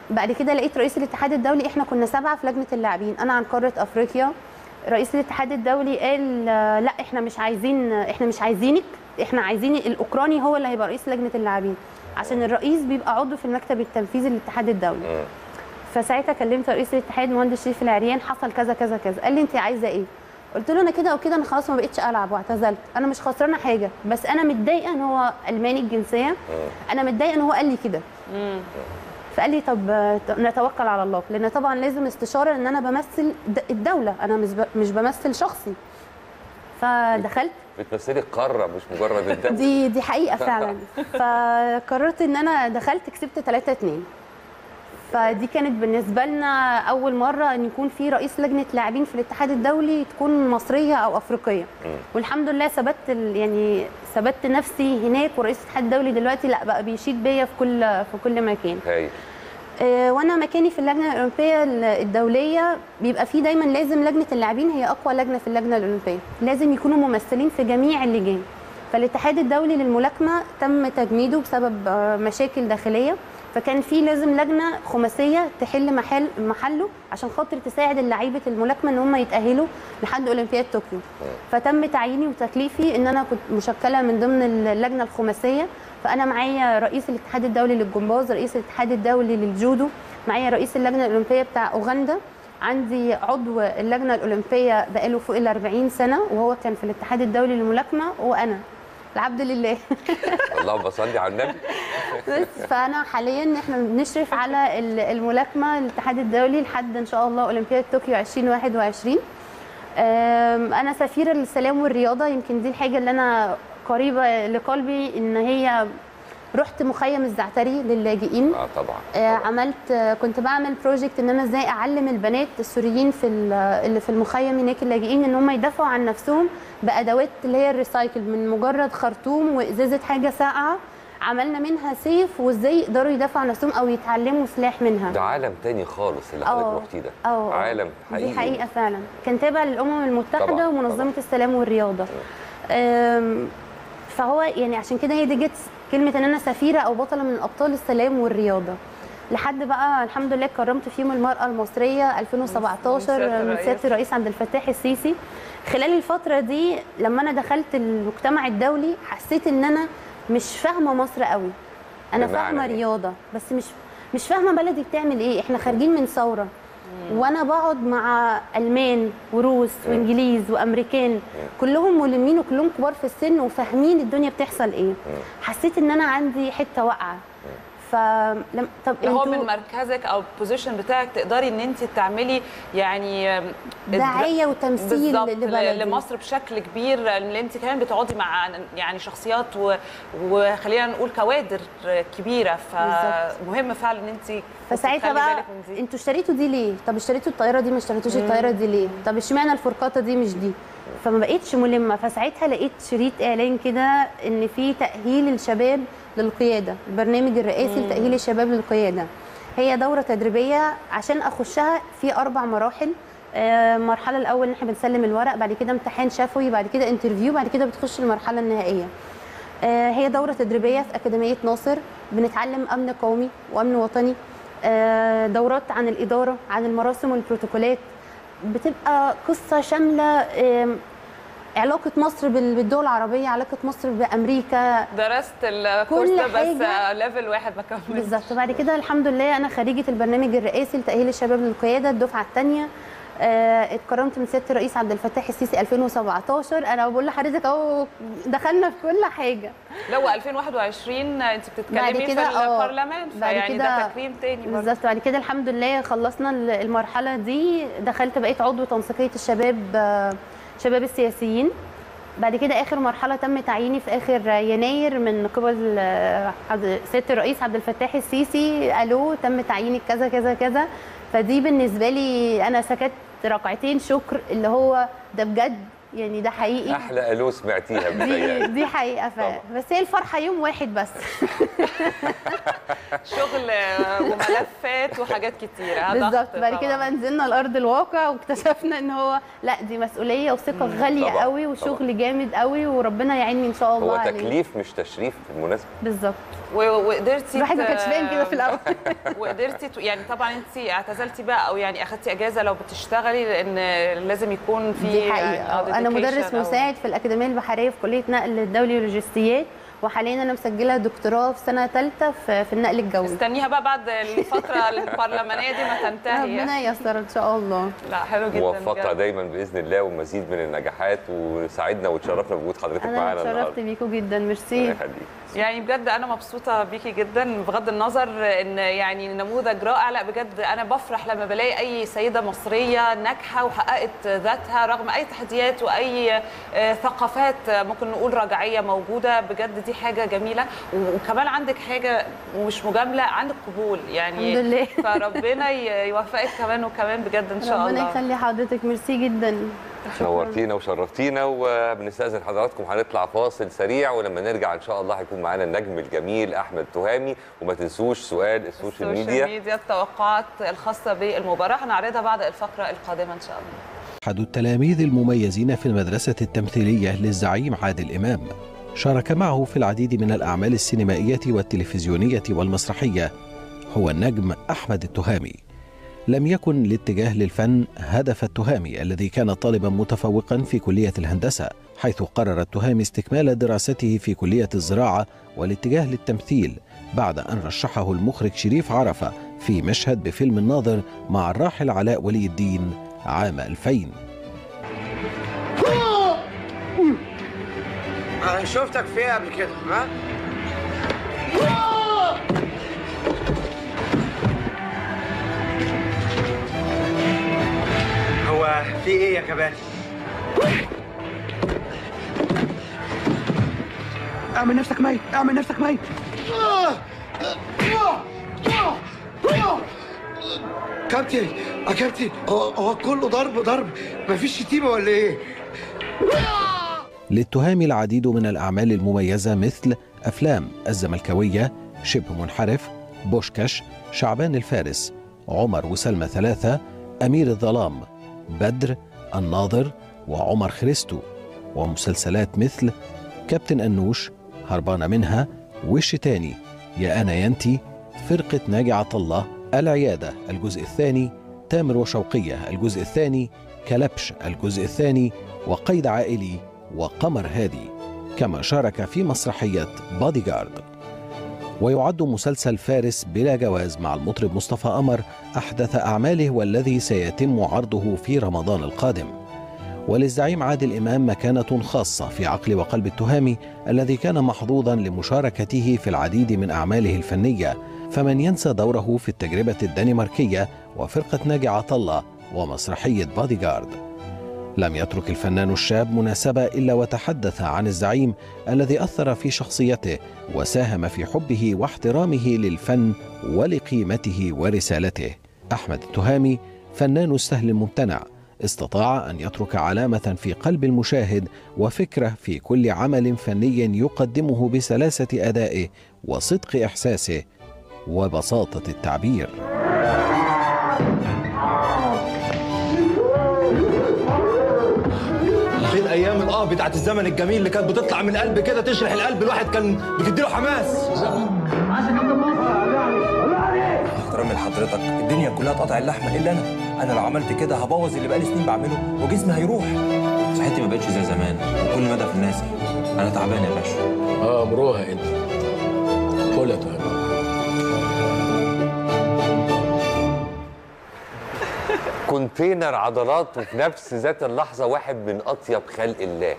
بعد كده لقيت رئيس الاتحاد الدولي إحنا كنا سبعة في لجنة اللاعبين. أنا عن قارة أفريقيا. رئيس الاتحاد الدولي قال آه، لا إحنا مش عايزين إحنا مش عايزينك. إحنا عايزين الأوكراني هو اللي هيبقى رئيس لجنة اللاعبين. عشان الرئيس بيبقى عضو في المكتب التنفيذي للاتحاد الدولي. مم. فساعتها كلمت رئيس الاتحاد مهندس شريف العريان حصل كذا كذا كذا. قال لي انت عايزة إيه؟ قلت له أنا كده وكده أنا خلاص ما بقتش ألعب واعتزلت. أنا مش خسرانة حاجة بس أنا متضايقة إن هو ألماني الجنسية. أنا متضايقة إن هو قال لي كده. فقال لي طب آه، نتوكل على الله لأن طبعا لازم استشارة إن أنا بمثل الدولة. أنا مش مش بمثل شخصي. فدخلت. بتمثلي القاره مش مجرد <laughs> الدم دي دي حقيقة فعلا. <laughs> فقررت إن أنا دخلت كسبت 3 2 فدي كانت بالنسبة لنا أول مرة إن يكون في رئيس لجنة لاعبين في الاتحاد الدولي تكون مصرية أو أفريقية. والحمد لله ثبت يعني ثبت نفسي هناك ورئيس الاتحاد الدولي دلوقتي لأ بقى بيشيد بيا في كل في كل مكان. هاي آه، وأنا مكاني في اللجنة الأولمبية الدولية بيبقى في دايما لازم لجنة اللاعبين هي أقوى لجنة في اللجنة الأولمبية. لازم يكونوا ممثلين في جميع اللجان. فالاتحاد الدولي للملاكمة تم تجميده بسبب آه، مشاكل داخلية. فكان في لازم لجنة خماسية تحل محل محله عشان خاطر تساعد اللعيبة الملاكمة إن هم يتأهلوا لحد أولمبياد طوكيو. فتم تعييني وتكليفي إن أنا كنت مشكلة من ضمن اللجنة الخماسية. فأنا معايا رئيس الاتحاد الدولي للجمباز رئيس الاتحاد الدولي للجودو معايا رئيس اللجنة الأولمبية بتاع أوغندا. عندي عضو اللجنة الأولمبية بقاله فوق ال 40 سنة وهو كان في الاتحاد الدولي للملاكمة وأنا. العبد لله. اللهم صل على النبي. بس فأنا حاليا إحنا بنشرف على ال- الملاكمة الاتحاد الدولي لحد إن شاء الله أولمبياد طوكيو 2021 أم، أنا سفيرة للسلام والرياضة يمكن دي الحاجة اللي أنا قريبة لقلبي إن هي رحت مخيم الزعتري للاجئين. آه طبعا آه، عملت آه، كنت بعمل project إن أنا إزاي أعلم البنات السوريين في ال- اللي في المخيم هناك اللاجئين إن هم يدافعوا عن نفسهم بأدوات اللي هي الريسايكل من مجرد خرطوم وإزازة حاجة ساقعة عملنا منها سيف وإزاي يقدروا يدافعوا عن نفسهم أو يتعلموا سلاح منها. ده عالم تاني خالص اللي آه، حضرتك رحتيه ده. آه، آه. عالم حقيقي. دي حقيقة فعلا. كان تابع للأمم المتحدة طبعاً، ومنظمة طبعاً. السلام والرياضة. فهو يعني عشان كده هي دي جت كلمة إن أنا سفيرة أو بطلة من أبطال السلام والرياضة. لحد بقى الحمد لله كرمت فيهم المرأة المصرية 2017 سيادة من. سيادة الرئيس. عبد الفتاح السيسي. خلال الفترة دي لما أنا دخلت المجتمع الدولي حسيت إن أنا مش فاهمة مصر قوي أنا فاهمة إيه؟ رياضة بس مش مش فاهمة بلدي بتعمل إيه. إحنا خارجين من ثورة. وأنا بقعد مع ألمان وروس وإنجليز وأمريكان كلهم ملمين وكلهم كبار في السن وفاهمين الدنيا بتحصل إيه. حسيت إن أنا عندي حتة واقعة. فلم طب هو من مركزك أو البوزيشن بتاعك تقدري إن انت تعملي يعني دعايه وتمثيل لبلدي. لمصر بشكل كبير لأن انت كمان بتقعدي مع يعني شخصيات و- وخلينا نقول كوادر كبيرة. فمهم فعلا إن انت فساعتها بقى. أنتوا اشتريتوا دي ليه؟ طب اشتريتوا الطيارة دي ما اشتريتوش الطيارة دي ليه؟ طب اشمعنى الفرقاطة دي مش دي؟ فما بقتش ملمة. فساعتها لقيت شريط إعلان كده إن في تأهيل الشباب للقيادة البرنامج الرئاسي لتأهيل الشباب للقيادة. هي دورة تدريبية عشان أخشها في أربع مراحل. آه، المرحلة الأول إن إحنا بنسلم الورق بعد كده امتحان شفوي بعد كده انترفيو بعد كده بتخش المرحلة النهائية. آه، هي دورة تدريبية في أكاديمية ناصر. بنتعلم أمن قومي وأمن وطني. آه، دورات عن الإدارة عن المراسم والبروتوكولات. بتبقى قصة شاملة آم، علاقة مصر بال- بالدول العربية علاقة مصر بأمريكا. درست ال course ده بس حاجة. level واحد ما كملتش. بالظبط. وبعد كده الحمد لله أنا خريجة البرنامج الرئاسي لتأهيل الشباب للقيادة الدفعة الثانية آه، اتكرمت من سيادة الرئيس عبد الفتاح السيسي 2017 أنا بقول لحضرتك أهو دخلنا في كل حاجة. لو 2021 أنت بتتكلمي في كده البرلمان بعد فيعني ده تكريم تاني. بالظبط. بعد كده الحمد لله خلصنا ال- المرحلة دي. دخلت بقيت عضو تنسيقية الشباب آه، شباب السياسيين. بعد كده آخر مرحلة تم تعييني في آخر يناير من قبل آه، سيادة الرئيس عبد الفتاح السيسي قالوا تم تعيينك كذا كذا كذا. فدي بالنسبة لي أنا سكت ركعتين شكر اللي هو ده بجد يعني ده حقيقي. أحلى ألو سمعتيها دي. <laughs> دي حقيقة طبعا. فعلا بس هي الفرحة يوم واحد بس. <laughs> شغل آه، وملفات وحاجات كتيرة. بالظبط. بعد كده طبعاً. بقى نزلنا الأرض الواقع واكتشفنا إن هو لأ دي مسؤولية وثقة غالية طبعاً، قوي وشغل جامد قوي وربنا يعيني إن شاء الله هو عليه. تكليف مش تشريف بالمناسبة؟ بالظبط. وقدرتي الواحد ما كانش باين كده في الأول. <laughs> وقدرتي يعني طبعا أنت اعتزلتي بقى أو يعني أخدتي إجازة لو بتشتغلي لأن لازم يكون في دي حقيقة. يعني أنا مدرس مساعد في الأكاديمية البحرية في كلية نقل الدولي ولوجستيات وحاليا أنا مسجلة دكتوراه في سنة ثالثه في في النقل الجوي. استنيها بقى بعد الفترة <laughs> البرلمانية دي ما تنتهي. ربنا ييسر إن شاء الله. لا حلو جدا موفقه. دايما بإذن الله ومزيد من النجاحات وسعدنا وتشرفنا بوجود حضرتك أنا معانا اتشرفت النهارده بيكم جدا ربنا ميرسي يخليك. يعني بجد أنا مبسوطة بيكي جدا بغض النظر إن يعني نموذج رائع لأ بجد أنا بفرح لما بلاقي أي سيدة مصرية ناجحة وحققت ذاتها رغم أي تحديات وأي آه، ثقافات ممكن نقول رجعية موجودة. بجد دي حاجة جميلة. وكمان عندك حاجة ومش مجاملة عندك قبول يعني. الحمد لله. فربنا يوفقك كمان وكمان بجد إن شاء ربنا الله. يخلي حضرتك. ميرسي جدا. نورتينا وشرفتينا وبنستأذن حضراتكم هنطلع فاصل سريع ولما نرجع إن شاء الله هيكون معانا النجم الجميل أحمد تهامي. وما تنسوش سؤال السوشيال ميديا. ميديا التوقعات الخاصة بالمباراة. هنعرضها بعد الفقرة القادمة إن شاء الله. أحد التلاميذ المميزين في المدرسة التمثيلية للزعيم عادل إمام. شارك معه في العديد من الأعمال السينمائية والتلفزيونية والمسرحية. هو النجم أحمد التهامي. لم يكن الاتجاه للفن هدف التهامي الذي كان طالبا متفوقا في كلية الهندسة حيث قرر التهامي استكمال دراسته في كلية الزراعة والاتجاه للتمثيل بعد أن رشحه المخرج شريف عرفة في مشهد بفيلم الناظر مع الراحل علاء ولي الدين عام 2000 أنا شفتك فيها قبل كده ها؟ في إيه يا كباتن؟ اعمل نفسك ميت اعمل نفسك ميت. كابتن يا كابتن هو هو كله ضرب ضرب. مفيش شتيمة ولا إيه؟ للتهامي العديد من الأعمال المميزة مثل أفلام الزملكاوية شبه منحرف بوشكاش شعبان الفارس عمر وسلمى ثلاثة أمير الظلام بدر الناظر وعمر خريستو ومسلسلات مثل كابتن أنوش هربانة منها وش تاني؟ يا أنا ينتي فرقة ناجي عطلة العيادة الجزء الثاني تامر وشوقية الجزء الثاني كلبش الجزء الثاني وقيد عائلي وقمر هادي كما شارك في مسرحية بادي جارد ويعد مسلسل فارس بلا جواز مع المطرب مصطفى قمر أحدث أعماله والذي سيتم عرضه في رمضان القادم. وللزعيم عادل إمام مكانة خاصة في عقل وقلب التهامي الذي كان محظوظا لمشاركته في العديد من أعماله الفنية فمن ينسى دوره في التجربة الدنماركية وفرقة ناجي عطلة ومسرحية بادي جارد لم يترك الفنان الشاب مناسبة إلا وتحدث عن الزعيم الذي أثر في شخصيته وساهم في حبه واحترامه للفن ولقيمته ورسالته. أحمد التهامي فنان السهل الممتنع استطاع أن يترك علامة في قلب المشاهد وفكرة في كل عمل فني يقدمه بسلاسة أدائه وصدق إحساسه وبساطة التعبير. الاه بتاعت الزمن الجميل اللي كانت بتطلع من القلب كده تشرح القلب. الواحد كان بتديله حماس. احترامي لحضرتك. الدنيا كلها تقطع اللحمه إلا أنا. أنا لو عملت كده هبوظ اللي بقالي سنين بعمله وجسمي هيروح. صحتي ما بقتش زي زمان. وكل مدى في الناس. أنا تعبان يا باشا. آه مروها إنت. قول يا تهامي كونتينر عضلات وفي نفس ذات اللحظة واحد من أطيب خلق الله.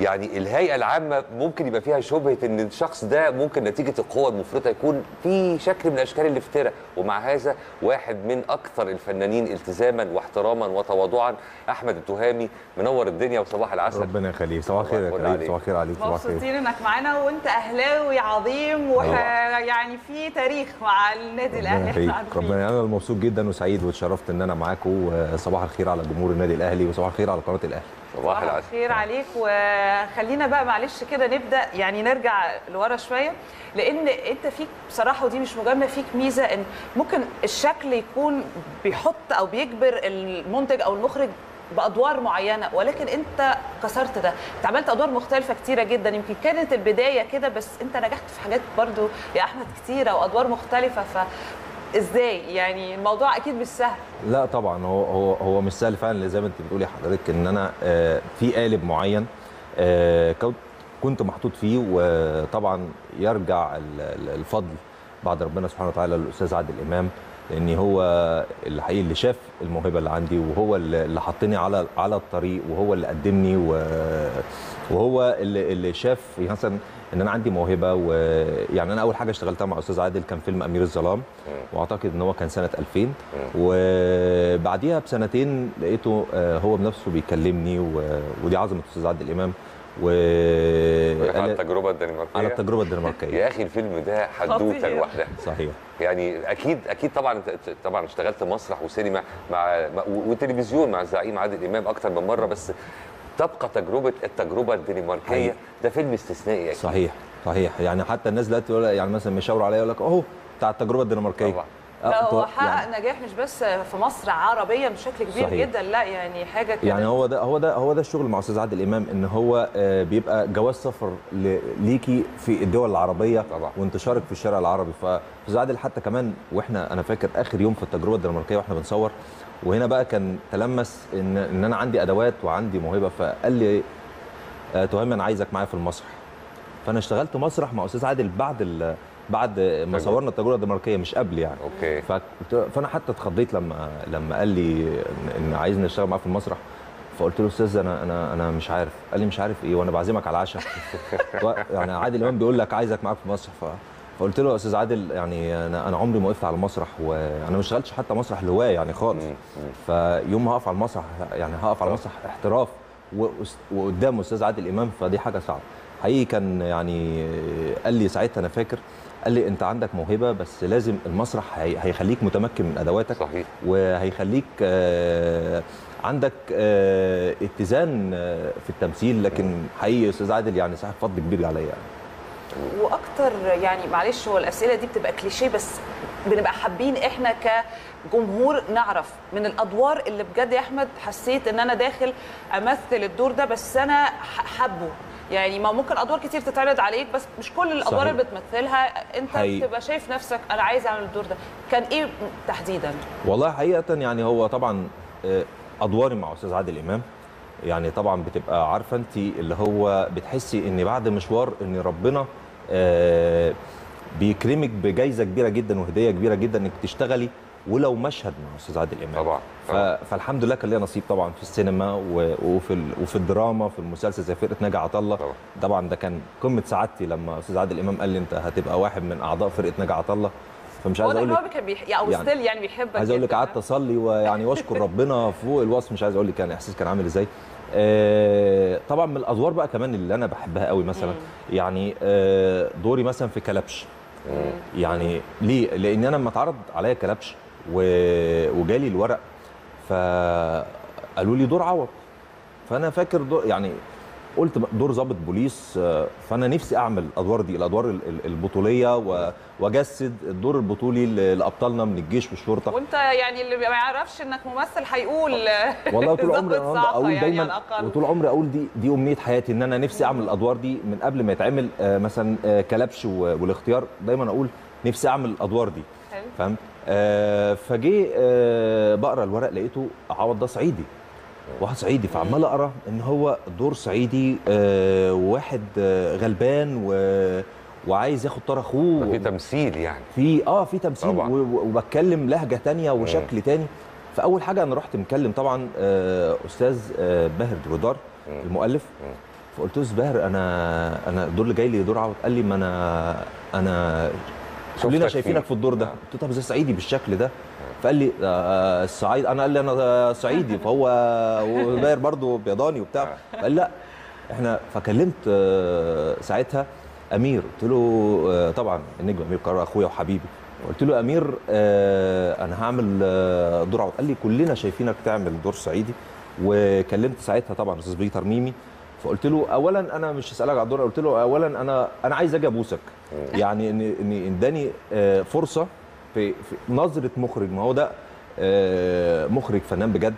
يعني الهيئة العامة ممكن يبقى فيها شبهة إن الشخص ده ممكن نتيجة القوة المفرطة يكون في شكل من أشكال الافتراء. ومع هذا واحد من أكثر الفنانين التزاما واحتراما وتواضعا أحمد التهامي منور الدنيا وصباح العسل. ربنا يخليك صباح الخير يا كريم. عليك. صباح الخير عليك صباح الخير. مبسوطين إنك معانا وأنت أهلاوي عظيم ويعني في تاريخ مع النادي ربنا الأهلي. <laughs> ربنا أنا مبسوط جدا وسعيد واتشرفت إن أنا معاكم وصباح الخير على جمهور النادي الأهلي وصباح الخير على قناة الأهلي. صباح العسل. الخير عليك. وخلينا بقى معلش كده نبدأ يعني نرجع لورا شوية لأن أنت فيك بصراحة ودي مش مجاملة فيك ميزة إن ممكن الشكل يكون بيحط أو بيجبر المنتج أو المخرج بأدوار معينة ولكن أنت كسرت ده. أنت عملت أدوار مختلفة كتيرة جدا. يمكن كانت البداية كده بس أنت نجحت في حاجات برضو يا أحمد كتيرة وأدوار مختلفة. ف إزاي؟ يعني الموضوع أكيد مش سهل. لا طبعا هو هو هو مش سهل فعلا زي ما أنت بتقولي حضرتك إن أنا آه، في قالب معين آه، كنت محطوط فيه وطبعا يرجع ال- ال- الفضل بعد ربنا سبحانه وتعالى للأستاذ عادل إمام لأن هو الحقيقي اللي شاف الموهبة اللي عندي وهو اللي حطني على على الطريق وهو اللي قدمني وهو اللي شاف مثلا إن أنا عندي موهبة ويعني أنا أول حاجة اشتغلتها مع أستاذ عادل كان فيلم أمير الظلام وأعتقد إن هو كان سنة 2000 وبعديها بسنتين لقيته آه، هو بنفسه بيكلمني و- ودي عظمة أستاذ عادل إمام. و على التجربة الدنماركية؟ على التجربة الدنماركية. يا أخي الفيلم ده حدوتة. لوحدها. صحيح. يعني أكيد أكيد طبعا طبعا اشتغلت مسرح وسينما مع مع- وتلفزيون مع الزعيم عادل إمام أكتر من مرة بس تبقى تجربة التجربة الدنماركية حقيقي. ده فيلم استثنائي أكيد. صحيح صحيح يعني حتى الناس دلوقتي يقول يعني مثلا مشاور عليا يقول لك أهو بتاع التجربة الدنماركية طبعا. آه، لا هو طب- حقق يعني- نجاح مش بس في مصر عربيا بشكل كبير صحيح. جدا لا يعني حاجة كده يعني هو ده هو ده هو ده الشغل مع أستاذ عادل إمام إن هو آه، بيبقى جواز سفر ليكي في الدول العربية طبعا. وانتشارك في الشارع العربي فاستاذ عادل حتى كمان وإحنا أنا فاكر آخر يوم في التجربة الدنماركية وإحنا بنصور وهنا بقى كان تلمس ان إن أنا عندي أدوات وعندي موهبة فقال لي آه، تهامي أنا عايزك معايا في المسرح. فأنا اشتغلت مسرح مع أستاذ عادل بعد ال بعد ما صورنا التجربة الدنماركية مش قبل يعني. أوكي. فأنا حتى اتخضيت لما لما قال لي إن- عايزني أشتغل معاه في المسرح. فقلت له أستاذ أنا أنا أنا مش عارف. قال لي مش عارف إيه وأنا بعزمك على العشاء. <laughs> يعني عادل إمام بيقول لك عايزك معاك في المسرح ف فقلت له يا أستاذ عادل يعني أنا أنا عمري ما وقفت على المسرح وأنا ما اشتغلتش حتى مسرح لهوايه يعني خالص. فيوم ما هقف على المسرح يعني هقف على المسرح احتراف وقدام أستاذ عادل إمام فدي حاجة صعبة. حقيقي كان يعني قال لي ساعتها أنا فاكر قال لي أنت عندك موهبة بس لازم المسرح هي- هيخليك متمكن من أدواتك صحيح. وهيخليك آه، عندك آه، اتزان آه، في التمثيل. لكن حقيقي أستاذ عادل يعني صاحب فضل كبير عليا. يعني. وأكتر يعني معلش هو الأسئلة دي بتبقى كليشيه بس بنبقى حابين إحنا كجمهور نعرف من الأدوار اللي بجد يا أحمد حسيت إن أنا داخل أمثل الدور ده بس أنا حابه. يعني ما ممكن أدوار كتير تتعرض عليك بس مش كل الأدوار. اللي بتمثلها. أنت. بتبقى شايف نفسك أنا عايز أعمل الدور ده. كان إيه تحديدا؟ والله حقيقة يعني هو طبعا آه، أدواري مع أستاذ عادل إمام. يعني طبعا بتبقى عارفة أنت اللي هو بتحسي إن بعد مشوار إن ربنا بيكرمك بجائزة كبيرة جدا وهدية كبيرة جدا إنك تشتغلي ولو مشهد مع أستاذ عادل إمام طبعا. فالحمد لله كان ليا نصيب طبعا في السينما. وفي ال... وفي الدراما في المسلسل زي فرقة ناجي عطا الله طبعا. طبعا ده كان قمة سعادتي لما أستاذ عادل إمام قال لي أنت هتبقى واحد من أعضاء فرقة ناجي عطا الله فمش عايز أقول إن لك هو كان بيح... أو يعني ستيل يعني بيحبك عايز أقول لك. قعدت أصلي ويعني وأشكر <laughs> ربنا فوق الوصف مش عايز أقول لك يعني إحساس كان عامل إزاي آه، طبعا من الأدوار بقى كمان اللي أنا بحبها قوي مثلا. يعني آه، دوري مثلا في كلبش. يعني ليه؟ لأن أنا لما اتعرض عليا كلبش وجالي الورق فقالوا لي دور عوض. فأنا فاكر دور يعني قلت دور ضابط بوليس آه، فأنا نفسي أعمل الادوار دي الأدوار ال- ال- البطولية وأجسد الدور البطولي لأبطالنا من الجيش والشرطة. وأنت يعني اللي ما يعرفش إنك ممثل هيقول والله طول <laughs> عمري صعقة أقول يعني دايما. وطول عمري أقول دي دي أمنية حياتي إن أنا نفسي أعمل الأدوار دي من قبل ما يتعمل آه، مثلا آه، كلبش والاختيار. دايما أقول نفسي أعمل الأدوار دي. آه فجه آه بقرأ الورق لقيته عوض ده صعيدي. واحد صعيدي فعمال أقرأ إن هو دور صعيدي آه وواحد آه غلبان و وعايز ياخد طار أخوه. في تمثيل يعني. في آه في تمثيل طبعاً. وبتكلم لهجة تانية وشكل تاني. فأول حاجة أنا رحت مكلم طبعا آه أستاذ آه باهر درودار المؤلف. فقلت له باهر أنا أنا الدور اللي جاي لي دور عوض. قال لي ما أنا أنا كلنا شايفينك فيه. في الدور ده. قلت له طب إزاي صعيدي بالشكل ده؟ فقال لي آه، الصعيد أنا قال لي أنا صعيدي فهو وباهر <laughs> برضه بيضاني وبتاع. فقال لأ إحنا فكلمت آه، ساعتها أمير. قلت له آه، طبعا النجم امير قرار أخويا وحبيبي. قلت له أمير آه، أنا هعمل آه، دور عوض. قال لي كلنا شايفينك تعمل دور صعيدي. وكلمت ساعتها طبعا أستاذ بيتر ميمي. فقلت له اولا أنا مش هسألك على الدور. قلت له اولا أنا أنا عايز أجي أبوسك. يعني إن إن اداني آه، فرصة في, في نظرة مخرج ما هو ده آه، مخرج فنان بجد.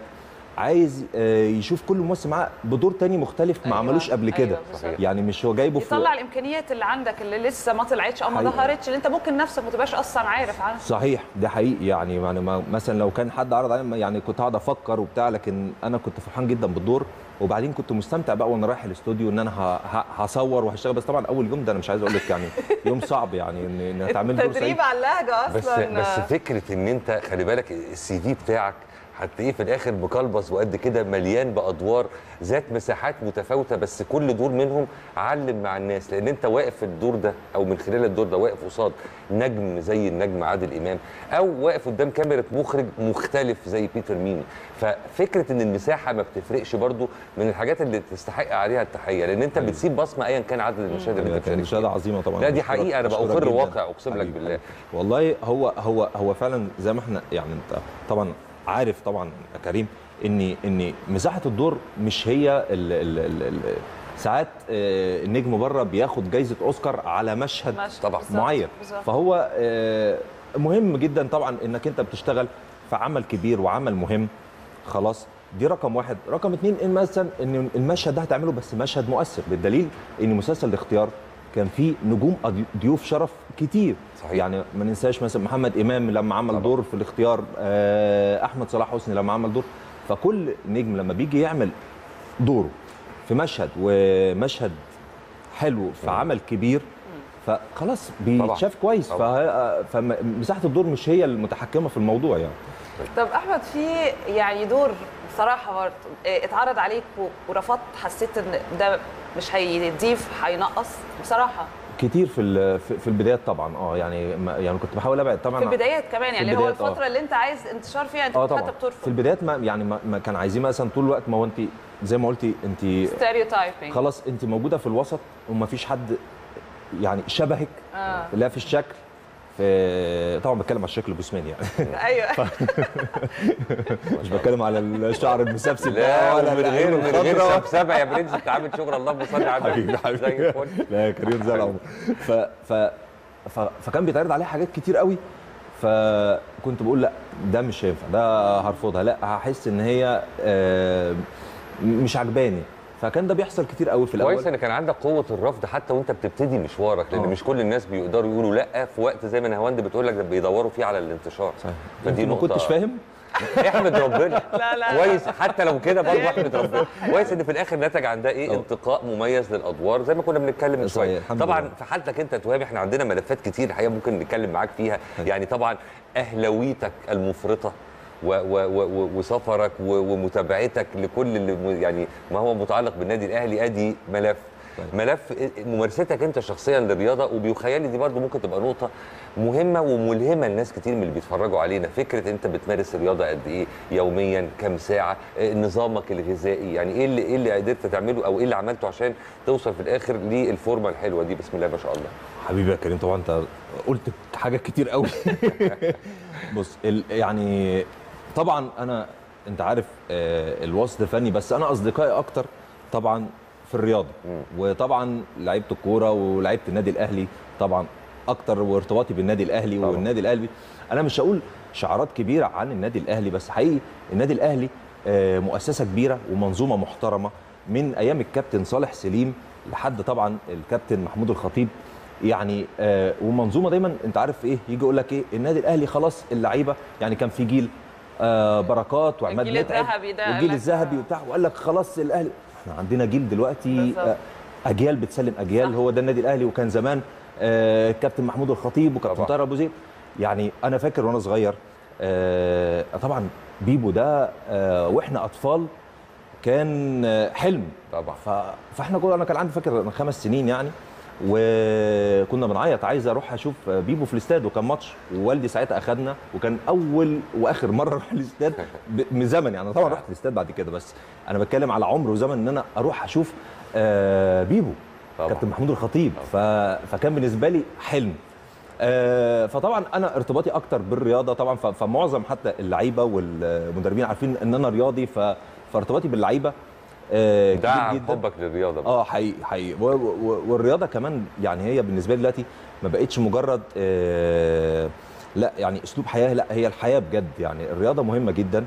عايز آه، يشوف كل ممثل معاه بدور تاني مختلف ما أيوة، عملوش قبل أيوة، كده. بالظبط. يعني مش هو جايبه في يطلع الإمكانيات اللي عندك اللي لسه ما طلعتش أو ما. ظهرتش اللي أنت ممكن نفسك ما تبقاش أصلا عارف عنها صحيح ده حقيقي. يعني يعني ما- مثلا لو كان حد عرض عليا يعني كنت هقعد أفكر وبتاع لكن أنا كنت فرحان جدا بالدور. وبعدين كنت مستمتع بقى وأنا رايح الاستوديو إن أنا هصور وهشتغل. بس طبعا أول يوم ده أنا مش عايز أقول لك يعني <laughs> يوم صعب يعني ان اتعمل دور تدريب على اللهجة بس أصلا. بس فكرة إن أنت خلي بالك ال CV بتاعك هتلاقيه في الآخر مقلبص وقد كده مليان بأدوار ذات مساحات متفاوتة بس كل دور منهم علم مع الناس لأن أنت واقف في الدور ده أو من خلال الدور ده واقف قصاد نجم زي النجم عادل إمام أو واقف قدام كاميرا مخرج مختلف زي بيتر ميمي ففكرة إن المساحة ما بتفرقش برضو من الحاجات اللي تستحق عليها التحية لأن أنت بتسيب بصمة ايا كان عدد المشاهد اللي كانت بتشارك مشاهدة. عظيمة طبعا لا دي حقيقة أنا بقر. واقع أقسم لك حبيبي. بالله والله هو هو هو فعلا زي ما إحنا يعني أنت طبعا عارف طبعا يا كريم إن إن مساحة الدور مش هي ال ال ال ال ساعات آه، النجم بره بياخد جايزة أوسكار على مشهد مشهد، طبعا معين. فهو آه، مهم جدا طبعا إنك أنت بتشتغل في عمل كبير وعمل مهم. خلاص دي رقم واحد. رقم اتنين إن مثلا إن المشهد ده هتعمله بس مشهد مؤثر بالدليل إن مسلسل الاختيار كان فيه نجوم ضيوف شرف كتير. صحيح. يعني ما ننساش مثلا محمد إمام لما عمل طبعا. دور في الاختيار آه، أحمد صلاح حسني لما عمل دور. فكل نجم لما بيجي يعمل دوره في مشهد ومشهد حلو في عمل كبير فخلاص بيتشاف كويس. فمساحه الدور مش هي المتحكمة في الموضوع يعني. طب أحمد في يعني دور بصراحة برضه إيه، اتعرض عليك ورفضت حسيت إن ده مش هيضيف هينقص. بصراحة. كتير في في في البدايات طبعا. آه يعني يعني كنت بحاول أبعد. طبعا في البدايات كمان في يعني هو البدايات، آه. الفترة اللي أنت عايز انتشار فيها أنت آه كنت حتى في بترفض البدايات ما يعني ما, كان عايزين مثلا طول الوقت ما هو أنت زي ما قلتي أنت خلاص أنت موجودة في الوسط وما فيش حد يعني شبهك آه. لا في الشكل في طبعا بتكلم على الشكل الجسماني يعني. <laughs> أيوه. <laughs> مش بتكلم على الشعر المسبسب لا ولا ومن غير من غير. سبسبة يا برنس أنت عامل شغل اللهم صل على النبي زي الفل. <laughs> لا يا كريم زي العمر. ف ف ف فكان بيتعرض عليه حاجات كتير قوي. فكنت بقول لا ده مش هينفع ده هرفضها. لا هحس إن هي آه، مش عجباني. فكان ده بيحصل كتير قوي في الأول. كويس إن كان عندك قوة الرفض حتى وأنت بتبتدي مشوارك لأن آه. مش كل الناس بيقدروا يقولوا لأ في وقت زي ما نهاوند بتقول لك بيدوروا فيه على الانتشار. صحيح. فدي أنت ما نقطة. كنتش فاهم؟ <laughs> أحمد ربنا. <laughs> لا لا كويس حتى لو كده برضه <laughs> أحمد ربنا. كويس إن في الآخر نتج عن ده إيه؟ أه. انتقاء مميز للأدوار زي ما كنا بنتكلم من شوية. الحمد طبعا لله. في حالتك أنت توهاب إحنا عندنا ملفات كتير الحقيقة ممكن نتكلم معاك فيها. يعني طبعا أهلاويتك المفرطة. وسفرك و ومتابعتك لكل اللي يعني ما هو متعلق بالنادي الأهلي أدي ملف. ملف ممارستك أنت شخصيا للرياضة وبيخيل دي برضو ممكن تبقى نقطة مهمة وملهمة لناس كتير من اللي بيتفرجوا علينا. فكرة أنت بتمارس الرياضة قد إيه؟ يوميا؟ كم ساعة؟ آه، نظامك الغذائي؟ يعني إيه اللي إيه اللي قدرت تعمله أو إيه اللي عملته عشان توصل في الآخر للفورمة الحلوة دي؟ بسم الله ما شاء الله. حبيبي يا كريم طبعا أنت قلت حاجات كتير قوي <laughs> بص ال- يعني طبعا أنا أنت عارف آه، الوسط الفني بس أنا أصدقائي أكتر طبعا في الرياضة. وطبعا لعيبة الكورة ولعيبة النادي الأهلي طبعا أكتر وارتباطي بالنادي الأهلي طبعاً. والنادي الأهلي. أنا مش هقول شعارات كبيرة عن النادي الأهلي بس حقيقي النادي الأهلي آه، مؤسسة كبيرة ومنظومة محترمة من أيام الكابتن صالح سليم لحد طبعا الكابتن محمود الخطيب. يعني آه ومنظومة دايما أنت عارف إيه يجي يقول لك إيه النادي الأهلي خلاص اللعيبة يعني كان في جيل آه بركات وعماد الجيل متعب الذهبي ده والجيل الذهبي وبتاع وقال لك خلاص الأهلي. إحنا عندنا جيل دلوقتي. آه أجيال بتسلم أجيال. هو ده النادي الأهلي وكان زمان آه كابتن محمود الخطيب وكابتن. طاهر أبو زيد. يعني أنا فاكر وأنا صغير آه طبعا بيبو ده آه وإحنا أطفال كان آه، حلم. طبعا. ف- فإحنا كنا أنا كان عندي فاكر من خمس سنين يعني. وكنا بنعيط. عايز أروح أشوف بيبو في الاستاد وكان ماتش ووالدي ساعتها أخدنا وكان أول وآخر مرة أروح الاستاد من زمن يعني. طبعا رحت الاستاد بعد كده بس أنا بتكلم على عمر وزمن إن أنا أروح أشوف آه، بيبو. طبعا. كابتن محمود الخطيب. ف... فكان بالنسبة لي حلم. آه، فطبعا أنا ارتباطي أكتر بالرياضة طبعا. ف- فمعظم حتى اللعيبة والمدربين عارفين إن أنا رياضي ف... فارتباطي باللعيبة آه، دعم جدا. حبك للرياضة بقى. آه حقيقي حقيقي. والرياضة كمان يعني هي بالنسبة لي دلوقتي ما بقتش مجرد آه لا يعني أسلوب حياة لا هي الحياة بجد. يعني الرياضة مهمة جدا.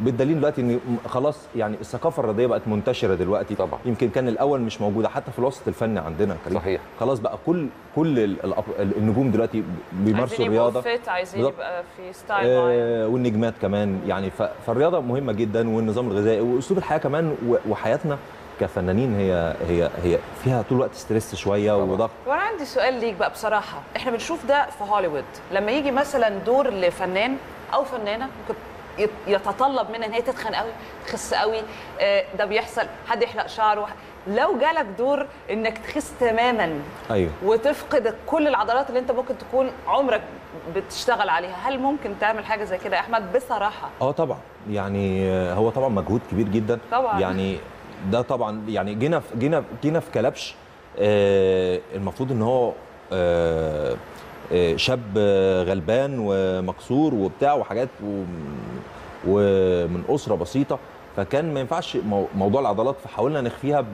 وبالدليل دلوقتي إن خلاص يعني الثقافة الرياضية بقت منتشرة دلوقتي طبعا. يمكن كان الأول مش موجودة حتى في الوسط الفني عندنا كريم. صحيح. خلاص بقى كل كل النجوم دلوقتي بيمارسوا عايزين يبقوا الرياضه عايزين بالظبط. يبقى في style معين آه والنجمات كمان يعني ف- فالرياضة مهمة جدا والنظام الغذائي وأسلوب الحياة كمان وحياتنا كفنانين هي هي هي فيها طول الوقت stress شوية وضغط. وأنا عندي سؤال ليك بقى بصراحة. إحنا بنشوف ده في هوليوود. لما يجي مثلا دور لفنان أو فنانة ممكن يت- يتطلب منها إن هي تتخن قوي تخس قوي آه، ده بيحصل حد يحلق شعره. لو جالك دور إنك تخس تماما أيوه. وتفقد كل العضلات اللي أنت ممكن تكون عمرك بتشتغل عليها هل ممكن تعمل حاجة زي كده؟ يا أحمد بصراحة. آه طبعا. يعني آه، هو طبعا مجهود كبير جدا. طبعاً. يعني ده طبعا يعني جينا في جينا جينا في كلبش آه المفروض إن هو آه آه، شاب غلبان ومكسور وبتاع وحاجات ومن أسرة بسيطة فكان ما ينفعش مو- موضوع العضلات فحاولنا نخفيها.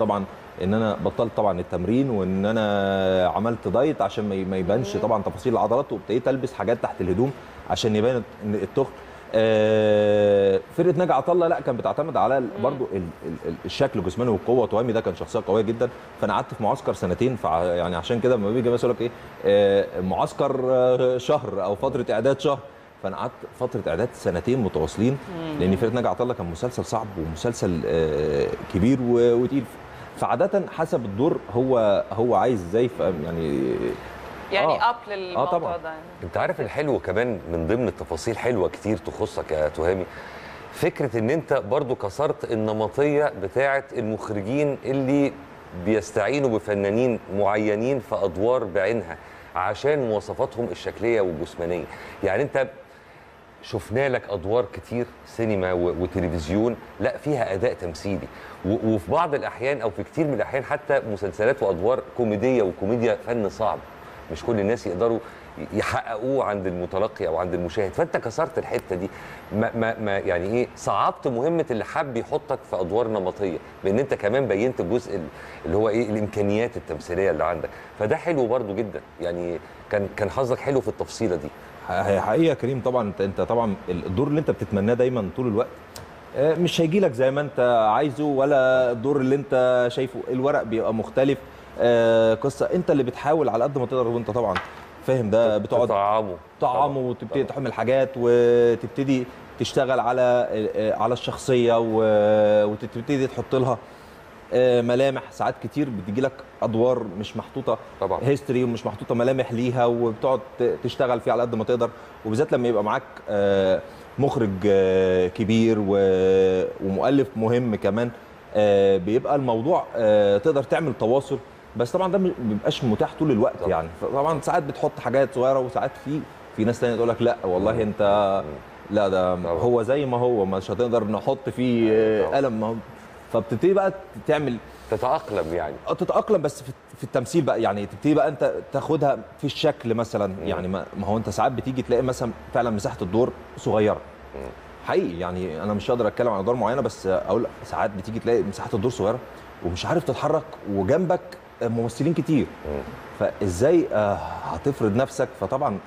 طبعا إن أنا بطلت طبعا التمرين وإن أنا عملت دايت عشان ما يبانش طبعا تفاصيل العضلات وابتديت ألبس حاجات تحت الهدوم عشان يبان إن التخن فرقة ناجي عطا الله لا كان بتعتمد على برضو ال- ال- ال- الشكل الجسماني والقوه وهامي ده كان شخصية قوية جدا. فأنا قعدت في معسكر سنتين يعني عشان كده لما بيجي مثلا يقول لك إيه آه، معسكر آه، شهر أو فترة إعداد شهر. فأنا قعدت فترة إعداد سنتين متواصلين لأن فرقة ناجي عطا الله كان مسلسل صعب ومسلسل آه، كبير وتقيل. فعادة حسب الدور هو هو عايز إزاي ف- يعني يعني آه. اب للموضوع طبعاً. ده يعني. أنت عارف الحلو كمان من ضمن التفاصيل حلوة كتير تخصك يا تهامي فكرة إن أنت برضو كسرت النمطية بتاعة المخرجين اللي بيستعينوا بفنانين معينين في أدوار بعينها عشان مواصفاتهم الشكلية والجسمانية يعني أنت شفنا لك أدوار كتير سينما وتلفزيون لا فيها أداء تمثيلي وفي بعض الأحيان أو في كتير من الأحيان حتى مسلسلات وأدوار كوميدية وكوميديا فن صعب مش كل الناس يقدروا يحققوه عند المتلقي أو عند المشاهد. فأنت كسرت الحتة دي. ما, ما, ما يعني إيه؟ صعبت مهمة اللي حب يحطك في أدوار نمطية بأن أنت كمان بينت الجزء ال- اللي هو إيه؟ الإمكانيات التمثيلية اللي عندك. فده حلو برضو جدا. يعني كان كان حظك حلو في التفصيلة دي. حقيقة يا كريم. طبعا انت أنت طبعا الدور اللي أنت بتتمناه دايما طول الوقت آه، مش هيجي لك زي ما أنت عايزه ولا الدور اللي أنت شايفه. الورق بيبقى مختلف. قصة. انت اللي بتحاول على قد ما تقدر وانت طبعا فاهم ده بتقعد تطعمه طعمه وتبتدي تحمل حاجات وتبتدي تشتغل على آه، على الشخصية و- وتبتدي تحط لها آه، ملامح. ساعات كتير بتجي لك أدوار مش محطوطة طبعا. هيستوري ومش محطوطة ملامح ليها وبتقعد تشتغل فيه على قد ما تقدر. وبالذات لما يبقى معاك آه، مخرج آه، كبير ومؤلف مهم كمان آه، بيبقى الموضوع آه، تقدر تعمل تواصل بس طبعا ده ما بيبقاش متاح طول الوقت طبعا. يعني. فطبعا ساعات بتحط حاجات صغيرة وساعات في في ناس تانية تقول لك لأ والله أنت لأ ده. هو زي ما هو مش هتقدر نحط فيه طبعا. قلم. ما هو فبتبتدي بقى تعمل تتأقلم يعني. آه تتأقلم بس في التمثيل بقى يعني. تبتدي بقى أنت تاخدها في الشكل مثلا يعني. ما هو أنت ساعات بتيجي تلاقي مثلا فعلا مساحة الدور صغيرة. حقيقي يعني أنا مش هقدر أتكلم عن أدوار معينة بس أقول صاعات بتيجي تلاقي مساحة الدور صغيرة ومش عارف تتحرك وجنبك ممثلين كتير. فإزاي آه، هتفرض نفسك؟ فطبعا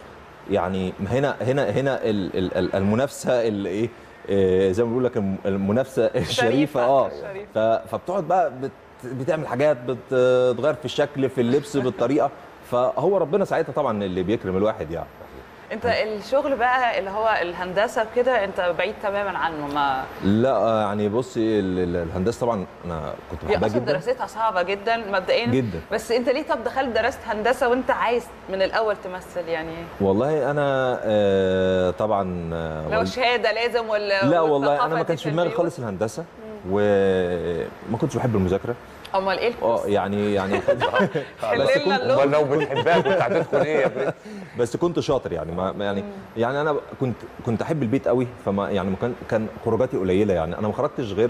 يعني هنا هنا هنا ال- ال- ال- المنافسة اللي إيه آه، زي ما بيقول لك الم- المنافسة <laughs> الشريفة. آه. فبتقعد بقى بت بتعمل حاجات بتغير في الشكل في اللبس بالطريقة. فهو ربنا ساعتها طبعا اللي بيكرم الواحد يعني. انت الشغل بقى اللي هو الهندسة وكده انت بعيد تماما عنه ما لا يعني بصي ال- ال- الهندسة طبعا أنا كنت بحبها جدا. دراستها صعبة جدا مبدئيا. جدا. بس انت ليه طب دخلت درست هندسة وانت عايز من الأول تمثل يعني؟ والله أنا آه، طبعا آه، لو شهادة لازم ولا لا والله أنا ما كانش في دماغي؟ خالص الهندسة. وما كنتش بحب المذاكرة. أمال إيه آه؟ يعني يعني <laughs> بس كنت اللغة. أمال لو بتحبها كنت هتدخل إيه يا بس كنت شاطر يعني ما يعني يعني أنا كنت كنت أحب البيت قوي فما يعني ما كان كان خروجاتي قليلة يعني. أنا ما خرجتش غير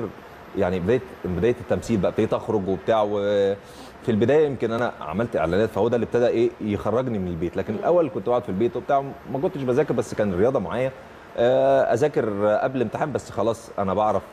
يعني بدايه بداية التمثيل بقى ابتديت أخرج وبتاع وفي البداية يمكن أنا عملت إعلانات فهو ده اللي ابتدى إيه يخرجني من البيت. لكن الأول كنت بقعد في البيت وبتاع ما كنتش بذاكر بس كان الرياضه معايا. آه، أذاكر قبل الامتحان بس خلاص أنا بعرف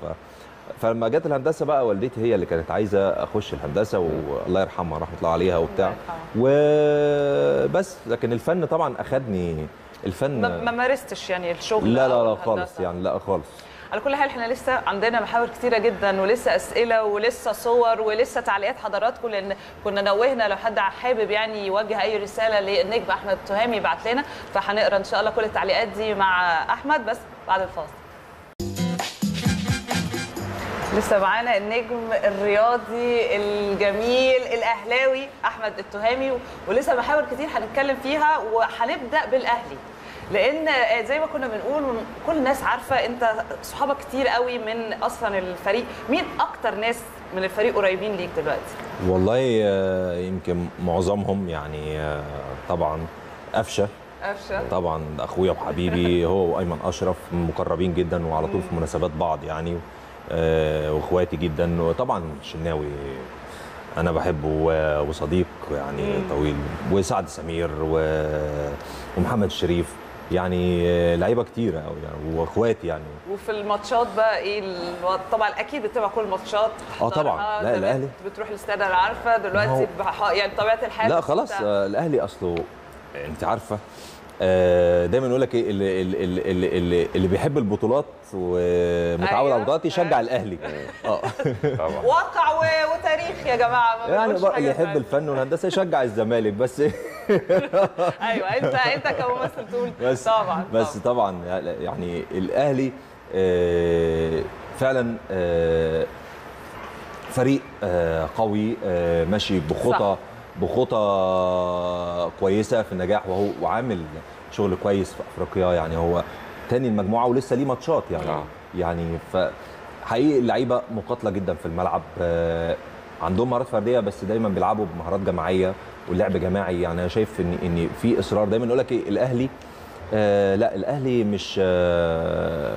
فلما جت الهندسة بقى والدتي هي اللي كانت عايزة أخش الهندسة والله يرحمها رحمه الله عليها وبتاع. وبس لكن الفن طبعا أخدني الفن ما ما مارستش يعني الشغل لا لا لا. خالص يعني لا خالص. على كل حال إحنا لسه عندنا محاور كتيرة جدا ولسه أسئلة ولسه صور ولسه تعليقات حضراتكم لأن كنا نوهنا لو حد حابب يعني يوجه أي رسالة للنجم أحمد تهامي يبعت لنا. فهنقرأ إن شاء الله كل التعليقات دي مع أحمد بس بعد الفاصل. لسه معانا النجم الرياضي الجميل الأهلاوي أحمد التهامي ولسه محاور كتير هنتكلم فيها وهنبدأ بالأهلي. لأن زي ما كنا بنقول كل الناس عارفة أنت صحابك كتير قوي من أصلا الفريق. مين أكتر ناس من الفريق قريبين ليك دلوقتي؟ والله آه، يمكن معظمهم يعني آه، طبعا قفشة. قفشة. طبعا أخويا وحبيبي هو وأيمن أشرف مقربين جدا وعلى طول في مناسبات بعض يعني. واخواتي جدا. وطبعا شناوي أنا بحبه وصديق يعني طويل وسعد سمير ومحمد الشريف يعني آه، لعيبة كتيرة قوي يعني وأخواتي يعني. وفي الماتشات بقى إيه؟ طبعا أكيد بتتابع كل الماتشات آه طبعاً. لا، زمان الأهلي- بتروح الاستاد أنا عارفة. دلوقتي بح- يعني طبيعة الحال لا خلاص آه، الأهلي أصله أنت عارفة آه، دايما يقول لك إيه اللي, اللي, اللي, اللي, اللي بيحب البطولات ومتعود أيوة. على البطولات يشجع الأهلي. آه. طبعا. واقع و- وتاريخ يا جماعة. ما يعني بنقولش بقى اللي يحب. الفن والهندسة يشجع الزمالك بس. <laughs> أيوه انت أنت كممثل تقول. بس طبعا بس طبعا. يعني الأهلي آه، فعلا آه، فريق آه، قوي آه، ماشي بخطى. بخطى كويسة في النجاح وهو وعامل شغل كويس في أفريقيا يعني هو تاني المجموعة ولسه ليه ماتشات يعني. آه. يعني ف حقيقي اللعيبة مقاتلة جدا في الملعب آه، عندهم مهارات فردية بس دايما بيلعبوا بمهارات جماعية واللعب جماعي. يعني أنا شايف إن إن في إصرار. دايما يقول لك إيه الأهلي آه لا الأهلي مش آه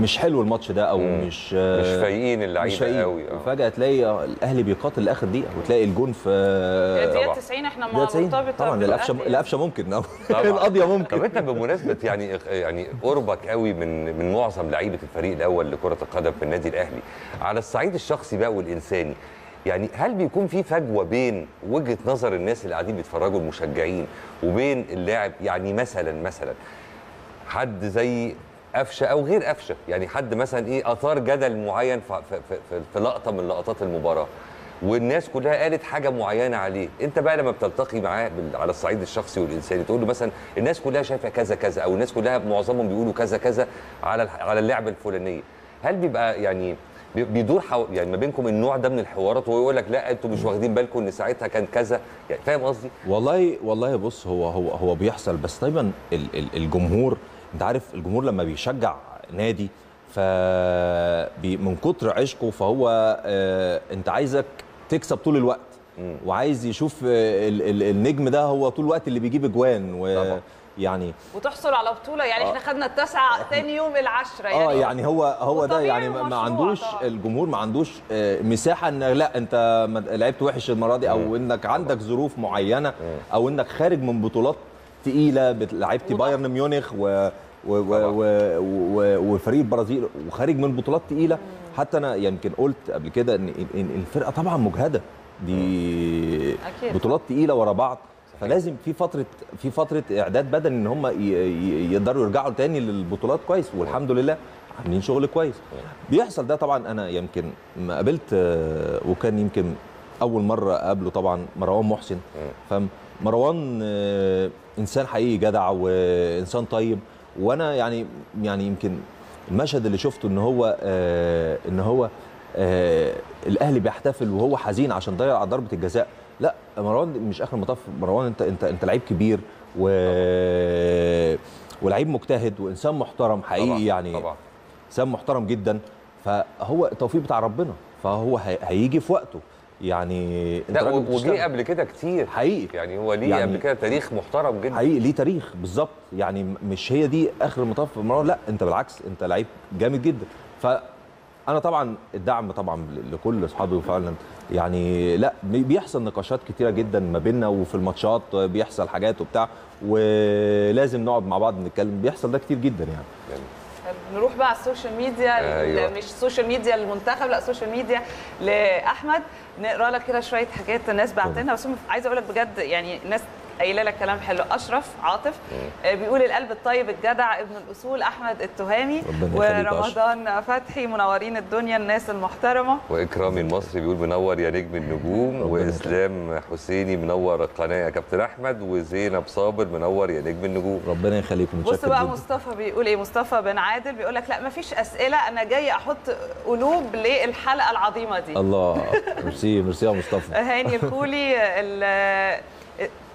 مش حلو الماتش ده أو مم. مش آه مش فايقين مش فايقين. قوي، آه. وفجاه تلاقي آه، الأهلي بيقاتل لاخر دقيقة وتلاقي الجون في الدقيقة طبعا. 90 إحنا دقيقة مع 90 مرتبطه طبعا القفشة. القفشة ممكن. <laughs> القضية طب ممكن أنت بمناسبة يعني يعني قربك قوي من من معظم لعيبة الفريق الأول لكرة القدم في النادي الأهلي على الصعيد الشخصي بقى والإنساني يعني هل بيكون في فجوة بين وجهة نظر الناس اللي قاعدين بيتفرجوا المشجعين وبين اللاعب يعني مثلا مثلا حد زي قفشة أو غير قفشة. يعني حد مثلا إيه آثار جدل معين في, في, في, في لقطة من لقطات المباراة والناس كلها قالت حاجة معينة عليه. أنت بقى لما بتلتقي معاه على الصعيد الشخصي والإنساني تقول له مثلا الناس كلها شايفة كذا كذا أو الناس كلها معظمهم بيقولوا كذا كذا على على اللعبه الفلانية. هل بيبقى يعني بي- بيدور حو... يعني ما بينكم النوع ده من الحوارات وهو يقول لك لا أنتوا مش واخدين بالكم إن ساعتها كان كذا؟ يعني فاهم قصدي؟ والله والله بص هو هو هو بيحصل. بس دايما ال- ال- الجمهور انت عارف الجمهور لما بيشجع نادي فمن كتر عشقه فهو آه، انت عايزك تكسب طول الوقت. وعايز يشوف آه، ال- ال- النجم ده هو طول الوقت اللي بيجيب اجوان. ويعني وتحصل على بطولة يعني إحنا خدنا التاسعة تاني يوم العشرة يعني. آه يعني هو هو ده يعني ما عندوش طبعاً. الجمهور ما عندوش آه، مساحة إن لا أنت لعبت وحش المرة دي أو إنك عندك ظروف معينة أو إنك خارج من بطولات تقيلة لعبت بايرن ميونخ و و و و وفريق البرازيل وخارج من بطولات تقيلة. حتى أنا يمكن قلت قبل كده إن الفرقة طبعا مجهدة. دي أكيد. بطولات تقيلة ورا بعض. فلازم في فتره في فترة إعداد بدني إن هم يقدروا يرجعوا تاني للبطولات كويس. والحمد لله عاملين شغل كويس. بيحصل ده طبعا. أنا يمكن ما قابلت آه، وكان يمكن أول مرة أقابله طبعا مروان محسن. فمروان آه، إنسان حقيقي جدع وإنسان طيب. وأنا يعني يعني يمكن المشهد اللي شفته إن هو آه، إن هو آه، الأهلي بيحتفل وهو حزين عشان ضيع على ضربة الجزاء. لا مروان مش آخر المطاف مروان أنت أنت أنت لعيب كبير و ولعيب مجتهد وإنسان محترم حقيقي طبعاً، يعني طبعاً. إنسان محترم جدا. فهو التوفيق بتاع ربنا. فهو هي- هيجي في وقته. يعني انت لا راجل و- بتشتغل. وجه قبل كده كتير. حقيقي. يعني هو ليه يعني- قبل كده تاريخ محترم جدا. حقيقي ليه تاريخ بالظبط. يعني مش هي دي آخر المطاف في لا أنت بالعكس أنت لعيب جامد جدا. فانا طبعا الدعم طبعا لكل أصحابي وفعلا يعني لا بي- بيحصل نقاشات كتيرة جدا ما بيننا وفي الماتشات بيحصل حاجات وبتاع ولازم نقعد مع بعض نتكلم. بيحصل ده كتير جدا يعني. نروح بقى على ال social media أيوة. مش ال social media المنتخب لا ال social media لأحمد نقرأ لك كده شوية حاجات الناس بعتنها بس عايزة أقول لك بجد يعني ناس قايلة لك كلام حلو. أشرف عاطف آه، بيقول القلب الطيب الجدع ابن الأصول أحمد التهامي. ورمضان فتحي منورين الدنيا الناس المحترمة. واكرامي المصري بيقول منور يا نجم النجوم وإسلام حسيني منور القناة يا كابتن أحمد وزينب صابر منور يا نجم النجوم. ربنا يخليكم بص بقى مصطفى بيقول إيه؟ مصطفى بن عادل بيقول لك لا ما فيش أسئلة أنا جاي أحط قلوب للحلقة العظيمة دي. الله merci merci يا مصطفى. <laughs> هاني الكولي ال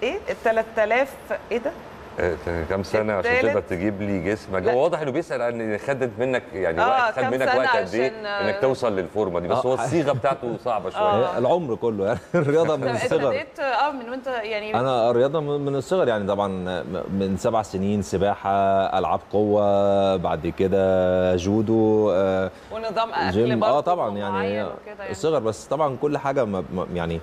إيه ال 3000 إيه ده؟ آه، كام سنة عشان. تقدر تجيب لي جسمك. هو واضح إنه بيسأل عن خدت منك يعني آه، وقت خد منك وقت قد إيه آه، إنك توصل للفورمة دي بس هو آه. الصيغة بتاعته صعبة شوية آه. العمر كله يعني <laughs> الرياضة من أنت الصغر ابتديت آه من وأنت يعني أنا الرياضة من من الصغر يعني طبعا من سبع سنين سباحة ألعاب قوة بعد كده جودو آه، ونظام أكل جيم آه طبعا يعني يعني. الصغر بس طبعا كل حاجة يعني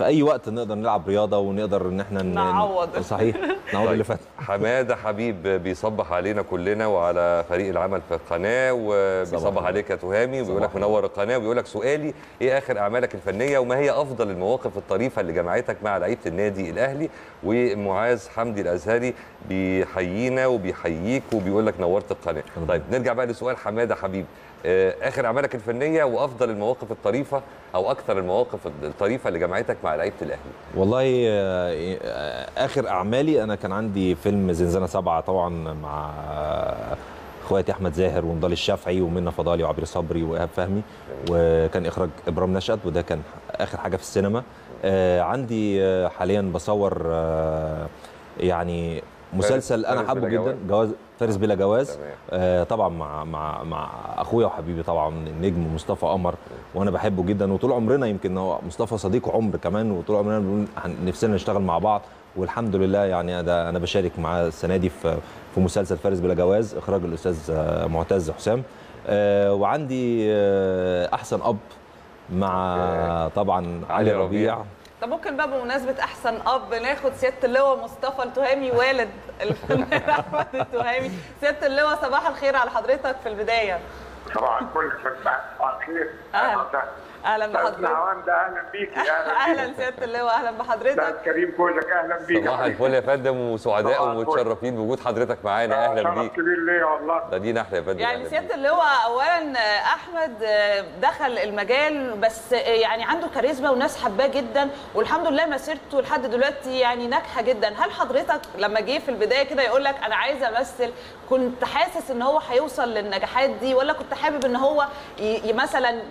في أي وقت نقدر نلعب رياضة ونقدر إن إحنا ن- نعوض. صحيح نعوض اللي فات. حماده حبيب بيصبح علينا كلنا وعلى فريق العمل في القناة وبيصبح عليك يا تهامي وبيقول لك منور القناة وبيقول لك سؤالي إيه آخر أعمالك الفنية وما هي أفضل المواقف الطريفة اللي جمعتك مع لعيبة النادي الأهلي؟ ومعاذ حمدي الأزهري بيحيينا وبيحييك وبيقول لك نورت القناة. طيب نرجع بقى لسؤال حمادة حبيب. آه، آخر أعمالك الفنية وأفضل المواقف الطريفة أو أكثر المواقف الطريفة اللي جمعتك مع لعيبة الأهلي؟ والله آه، آخر أعمالي أنا كان عندي فيلم زنزانة سبعة طبعا مع آه، إخواتي أحمد زاهر ونضال الشافعي ومنى فضالي وعبير صبري وإيهاب فهمي. وكان إخراج ابرام نشأت وده كان آخر حاجة في السينما. عندي حاليا بصور يعني مسلسل أنا حابه جدا. جواز. فارس بلا جواز. آه، طبعا مع مع مع أخويا وحبيبي طبعا النجم مصطفى قمر وأنا بحبه جدا. وطول عمرنا يمكن هو مصطفى صديق عمر كمان وطول عمرنا بنقول نفسنا نشتغل مع بعض. والحمد لله يعني أنا بشارك معاه السنة دي في في مسلسل فارس بلا جواز إخراج الأستاذ آه، معتز حسام. آه، وعندي آه، أحسن أب مع طبعا علي ربيع. طب ممكن بقى بمناسبة أحسن أب ناخد سيادة اللواء مصطفى التهامي والد الفنان <laughs> أحمد التهامي. سيادة اللواء صباح الخير على حضرتك في البداية. طبعا كل صباح الخير. أهلا أهلا بحضرتك. نعوان ده أهلا بيك أهلا <laughs> أهلا سيادة اللواء أهلا بحضرتك. أستاذ كريم كوجاك أهلا بيك. صباح الفل يا فندم وسعداء. ومتشرفين بوجود حضرتك معانا. أهلا شرف بيك. كبير ليا والله. ده دي نحله يا فندم يعني سيادة اللواء اولا أحمد آه، دخل المجال بس آه، يعني عنده كاريزما وناس حباه جدا والحمد لله مسيرته لحد دلوقتي يعني ناجحة جدا. هل حضرتك لما جه في البداية كده يقول لك أنا عايز أمثل كنت حاسس إن هو هيوصل للنجاحات دي ولا كنت حابب إن هو مثلا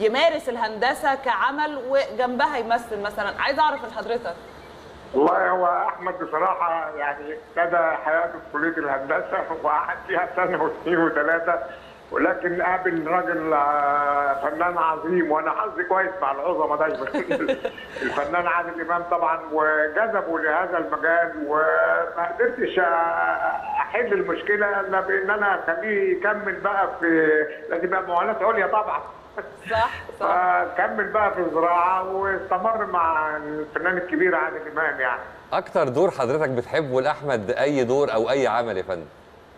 يمارس الهندسة كعمل وجنبها يمثل مثلا. عايز أعرف من حضرتك والله هو أحمد بصراحة يعني ابتدى حياته في كلية الهندسة وقعد فيها سنة واثنين وثلاثة ولكن قابل راجل آه، فنان عظيم وأنا حظي كويس مع العظماء دايما. <laughs> الفنان عادل إمام طبعا وجذبوا لهذا المجال وما قدرتش أحل المشكلة إلا بإن أنا أخليه يكمل بقى في لازم يبقى مؤهلات عليا طبعا. صح فكمل بقى في الزراعة واستمر مع الفنان الكبير عادل إمام يعني. أكتر دور حضرتك بتحبه لأحمد أي دور أو أي عمل يا فندم؟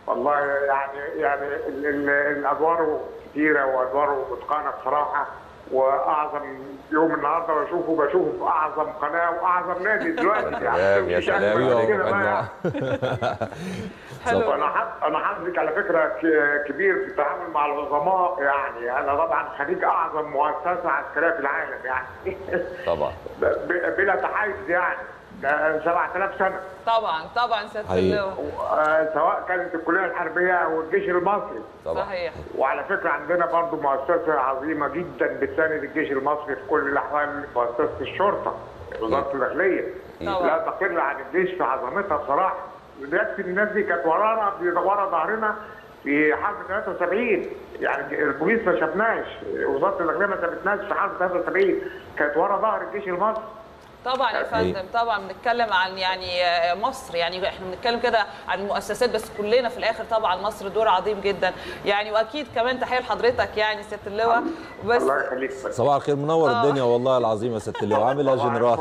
والله يعني يعني ال- ال- الأدوار كتيرة وأدواره متقنة بصراحة. وأعظم يوم النهارده بشوفه بشوفه في أعظم قناة وأعظم نادي دلوقتي. سلام يا سلام يا بقى. فندم أنا أنا حظك على فكرة كبير في التعامل مع العظماء يعني. أنا طبعا خريج أعظم مؤسسة عسكرية في العالم يعني. طبعا. <laughs> ب- بلا تحيز يعني. 7000 سنه طبعا طبعا سياده. اللواء آه، سواء كانت الكلية الحربية أو الجيش المصري. صحيح. وعلى فكرة عندنا برضو مؤسسة عظيمة جدا بتساند الجيش المصري في كل الأحوال مؤسسة الشرطة وزارة الداخلية. طبعا. لا تقل عن الجيش في عظمتها بصراحه يكفي الناس دي كانت ورانا في- ورا ظهرنا في حرب 73 يعني البوليس ما شافناش وزارة الداخلية ما سابتناش في حرب 73 كانت ورا ظهر الجيش المصري. طبعا يا فندم طبعا بنتكلم عن يعني آه، مصر. يعني إحنا بنتكلم كده عن المؤسسات بس كلنا في الآخر طبعا مصر دور عظيم جدا. يعني وأكيد كمان تحية لحضرتك يعني سياده اللواء. بس الله يخليك صباح الخير منور آه. الدنيا والله العظيم يا ست اللواء. عامل إيه يا جنرال؟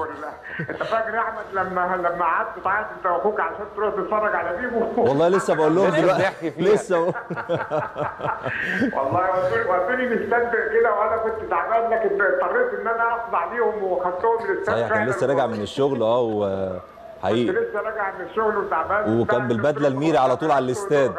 أنت فاكر يا أحمد لما لما قعدت تعيط أنت وأخوك عشان تروح تتفرج على بيبو؟ والله لسه بقول لهم لسه دلوقتي. لسه <laughs> والله وقتوني مستنبئ كده وأنا كنت تعبان لكن اضطريت إن أنا اخضع ليهم وخدتهم فعلاً. لسه راجع من الشغل آه كنت وحقيقي لسه راجع من الشغل وتعبان وكان بالبدلة الميري على طول على الاستاد.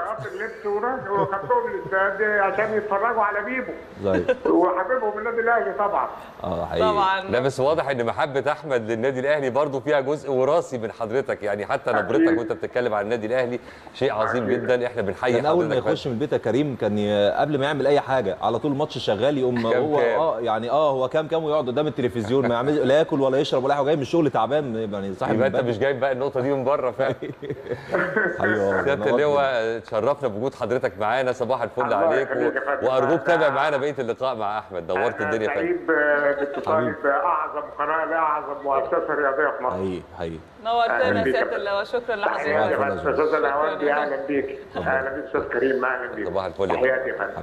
ورحت وخدتهم الاستاد عشان يتفرجوا على بيبو. زي وحبيبهم النادي الأهلي طبعا. آه حقيقي. لا بس واضح إن محبة أحمد للنادي الأهلي برضو فيها جزء وراثي من حضرتك. يعني حتى نبرتك وأنت بتتكلم عن النادي الأهلي شيء عظيم جدا. إحنا بنحيي كان أول ما حضرتك يخش من البيت يا كريم كان. قبل ما يعمل أي حاجة على طول الماتش شغال يقوم كام هو كام؟ آه يعني آه هو كام كام ويقعد قدام التلفزيون ما يعمل لا ياكل ولا يشرب ولا حاجة جاي من الشغل تعبان يعني صاحب يبقى أنت. مش جايب بقى النقطة دي من بره فعلا. <laughs> أيوه. سيادة اللواء تشرفنا بوجود حضرتك معانا. صباح الفل الله عليك. فندم. وأرجوك تابع معانا بقية اللقاء مع أحمد. دورت الدنيا فندم. سعيد ب- باتصالي باعظم قناة لاعظم مؤسسة رياضية في مصر. حقيقي حقيقي. نورتنا سياده اللواء. شكرا تحياتي لحضرتك. أستاذ الهوادي أهلا بيك. أهلا بيك أستاذ كريم أهلا بيك. صباح الفل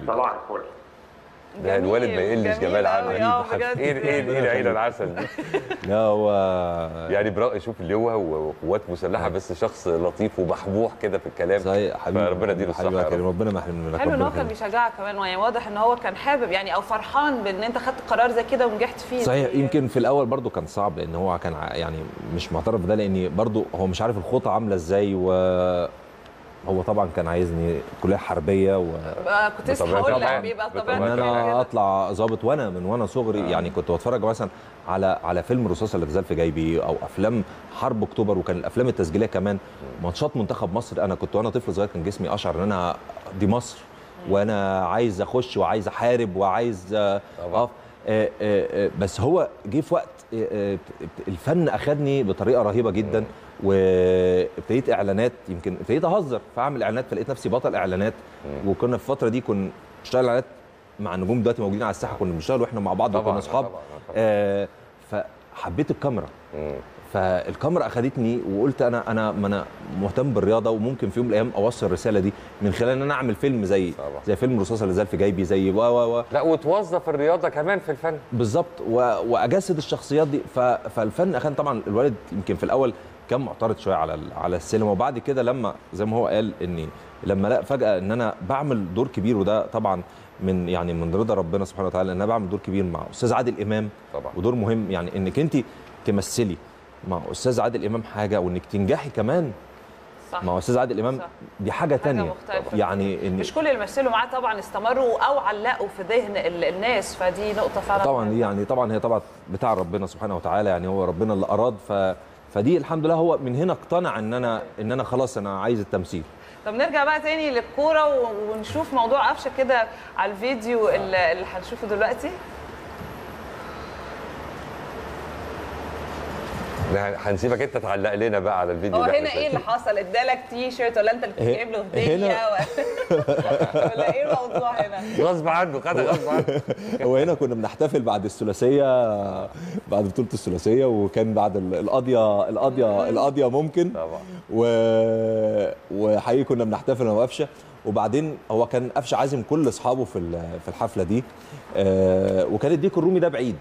صباح الفل. ده الوالد ما يقلش جمال عنه أوي، آه،. إيه إيه إيه العيلة <laughs> العسل دي لا هو يعني برا شوف اللواء وقوات مسلحة بس شخص لطيف وبحبوح كده في الكلام صحيح حبيبي فربنا يديله الصحة حبيبي يا رب. ربنا ما يحرمنا منك حلو إن هو كان. بيشجعك كمان يعني واضح إن هو كان حابب يعني أو فرحان بإن أنت خدت قرار زي كده ونجحت فيه صحيح يمكن في الأول برضو كان صعب لأن هو كان يعني مش معترف بده لأن برضو هو مش عارف الخطة عاملة إزاي و هو طبعا كان عايزني كلية حربية و آه، كنت لسه هقول لك طبعاً. بيبقى إن طبيعتك أنا أطلع ظابط وأنا من وأنا صغري. يعني كنت بتفرج مثلا على على فيلم رصاصه اللي تزال في جيبي أو أفلام حرب أكتوبر وكان الأفلام التسجيلية كمان. ماتشات منتخب مصر. أنا كنت وأنا طفل صغير كان جسمي أشعر إن أنا دي مصر. وأنا عايز أخش وعايز أحارب وعايز آه، أقف. آه، آه، آه، بس هو جه في وقت آه، آه، الفن أخدني بطريقة رهيبة جدا. وابتديت إعلانات يمكن ابتديت أهزر فأعمل إعلانات فلقيت نفسي بطل إعلانات. وكنا في الفترة دي كنا بنشتغل إعلانات مع النجوم دلوقتي موجودين على الساحة كنا بنشتغل وإحنا مع بعض طبعاً، وكنا أصحاب. طبعاً، طبعاً. آه فحبيت الكاميرا. فالكاميرا أخدتني وقلت أنا أنا ما أنا مهتم بالرياضة وممكن في يوم من الأيام أوصل الرسالة دي من خلال إن أنا أعمل فيلم زي زي فيلم رصاصة اللي زال في جيبي زي و و و. لا وتوظف الرياضة كمان في الفن. بالظبط. وأجسد الشخصيات دي. فالفن اخان طبعا الوالد يمكن في الأول كان معترض شوية على. على السينما وبعد كده لما زي ما هو قال اني لما لا فجأة إن أنا بعمل دور كبير وده طبعا من يعني من رضا ربنا سبحانه وتعالى إن أنا بعمل دور كبير مع أستاذ عادل إمام طبعا ودور مهم يعني إنك أنت تمثلي مع أستاذ عادل إمام حاجة وإنك تنجحي كمان صح. مع أستاذ عادل إمام صح. دي حاجة تانية مختلفة يعني إن مش كل اللي مثلوا معاه طبعا استمروا أو علقوا في ذهن ال- الناس فدي نقطة فعلا طبعا دي يعني طبعا هي طبعا بتاع ربنا سبحانه وتعالى يعني هو ربنا اللي أراد ف فدي الحمد لله هو من هنا اقتنع ان أنا ان أنا خلاص أنا عايز التمثيل. طب نرجع بقى تاني للكورة ونشوف موضوع قفشة كده على الفيديو اللي هنشوفه دلوقتي. هنسيبك انت تعلق لنا بقى على الفيديو هو هنا إيه اللي حصل؟ ادالك تي شيرت ولا انت اللي كنت جايب له هدية هنا- ولا- <laughs> ولا إيه الموضوع هنا؟ غصب عنه خدها غصب عنه. <laughs> هو هنا كنا بنحتفل بعد الثلاثية بعد بطولة الثلاثية وكان بعد ال- القضية القضية القضية ممكن. طبعا. و... وحقيقي كنا بنحتفل أنا وقفشه وبعدين هو كان قفشه عازم كل أصحابه في ال- في الحفلة دي. آه، وكان الديك الرومي ده بعيد.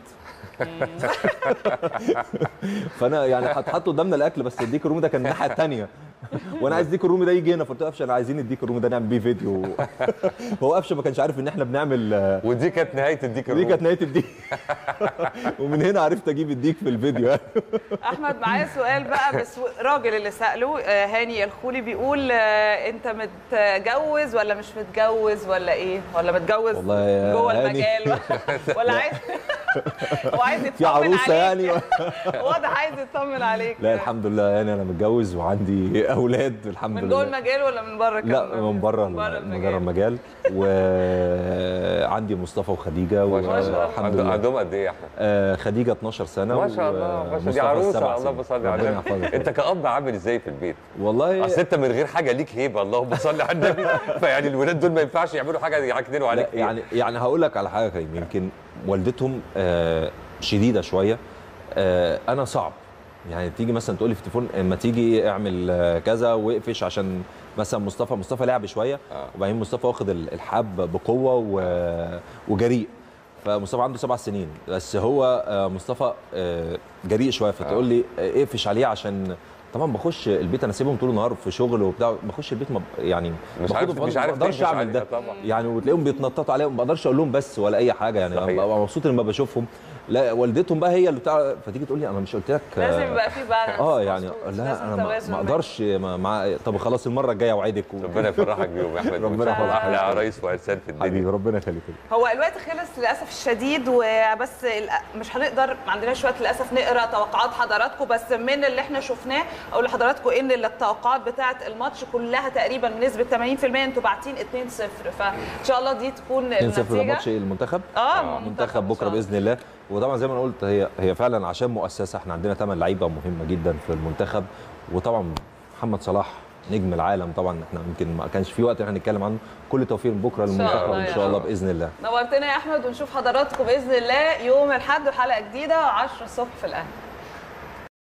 <laughs> فانا يعني هتحط قدامنا الاكل بس الديك الرومي ده كان الناحية الثانية <laughs> وأنا عايز الديك الرومي ده يجي هنا فقلت له قفشه أنا عايزين الديك الرومي ده نعمل بيه فيديو. <laughs> هو قفشه ما كانش عارف ان إحنا بنعمل ودي كانت نهاية الديك دي الرومي كانت نهاية الديك <laughs> ومن هنا عرفت أجيب الديك في الفيديو. أحمد معايا سؤال بقى بس راجل اللي ساله آه، هاني الخولي بيقول آه، أنت متجوز ولا مش متجوز ولا إيه؟ ولا متجوز والله يا جوه هاني. المجال؟ ولا عايز هو عايز يطمن في عروسة عليك. يعني. واضح عايز يطمن عليك. لا الحمد لله يعني أنا متجوز وعندي أولاد الحمد من لله. جوه المجال ولا من بره كمان؟ لا من بره من بره من المجال. وعندي مصطفى وخديجة ما شاء الله. والحمد عندهم- لله. عندهم قد إيه يا احمد؟ آه، خديجة 12 سنة ما شاء الله ما شاء الله. دي عروسة اللهم. صل على النبي. انت كأب عامل إزاي في البيت؟ والله اصل انت من غير حاجة ليك هيبة اللهم صل على النبي. <laughs> فيعني الولاد دول ما ينفعش يعملوا حاجة يعكننوا عليك. يعني يعني هقول لك على حاجة يا كريم. يمكن والدتهم آه، شديدة شوية. آه، أنا صعب. يعني تيجي مثلا تقول لي في التليفون اما تيجي اعمل آه، كذا واقفش عشان مثلا مصطفى مصطفى لعب شوية. آه. وبعدين مصطفى واخد ال- الحاب بقوة و- وجريء. فمصطفى عنده سبع سنين بس هو آه، مصطفى جريء شوية. فتقول لي آه، اقفش عليه عشان طبعا بخش البيت أنا سيبهم طول النهار في شغل وبتاع. بخش البيت ما يعني مش عارف مش عارف بقدرش أعمل ده. طبعا. يعني وتلاقيهم بيتنططوا عليهم ما بقدرش أقول لهم بس ولا أي حاجة. يعني. ببقى مبسوط لما بشوفهم لا والدتهم بقى هي اللي بتاع فتيجي تقول لي أنا مش قلت لك لازم يبقى في بالانس آه يعني. لا أنا ما- أقدرش ما- مع طب خلاص المرة الجاية أوعدك. ربنا يفرحك بيهم يا أحمد. ربنا يحفظك. أحلى عرايس وعرسان في الدنيا. حبيبي ربنا يخليك هو الوقت خلص للأسف الشديد وبس مش هنقدر ما عندناش وقت للأسف نقرأ توقعات حضراتكم بس من اللي إحنا شفناه أقول لحضراتكم إن التوقعات بتاعه الماتش كلها تقريبا بنسبة 80% أنتوا باعتين 2-0 فإن شاء الله دي تكون 2 0 النتيجة. ماتش المنتخب؟ آه منتخب بكرة بإذن الله. وطبعا زي ما أنا قلت هي هي فعلا عشان مؤسسة إحنا عندنا ثمان لعيبة مهمة جدا في المنتخب. وطبعا محمد صلاح نجم العالم طبعا إحنا يمكن ما كانش في وقت إحنا نتكلم عنه. كل توفيق بكرة للمنتخب ان شاء الله. بإذن الله. نورتنا يا أحمد ونشوف حضراتكم بإذن الله يوم الأحد وحلقة جديدة 10 الصبح في الأهلي.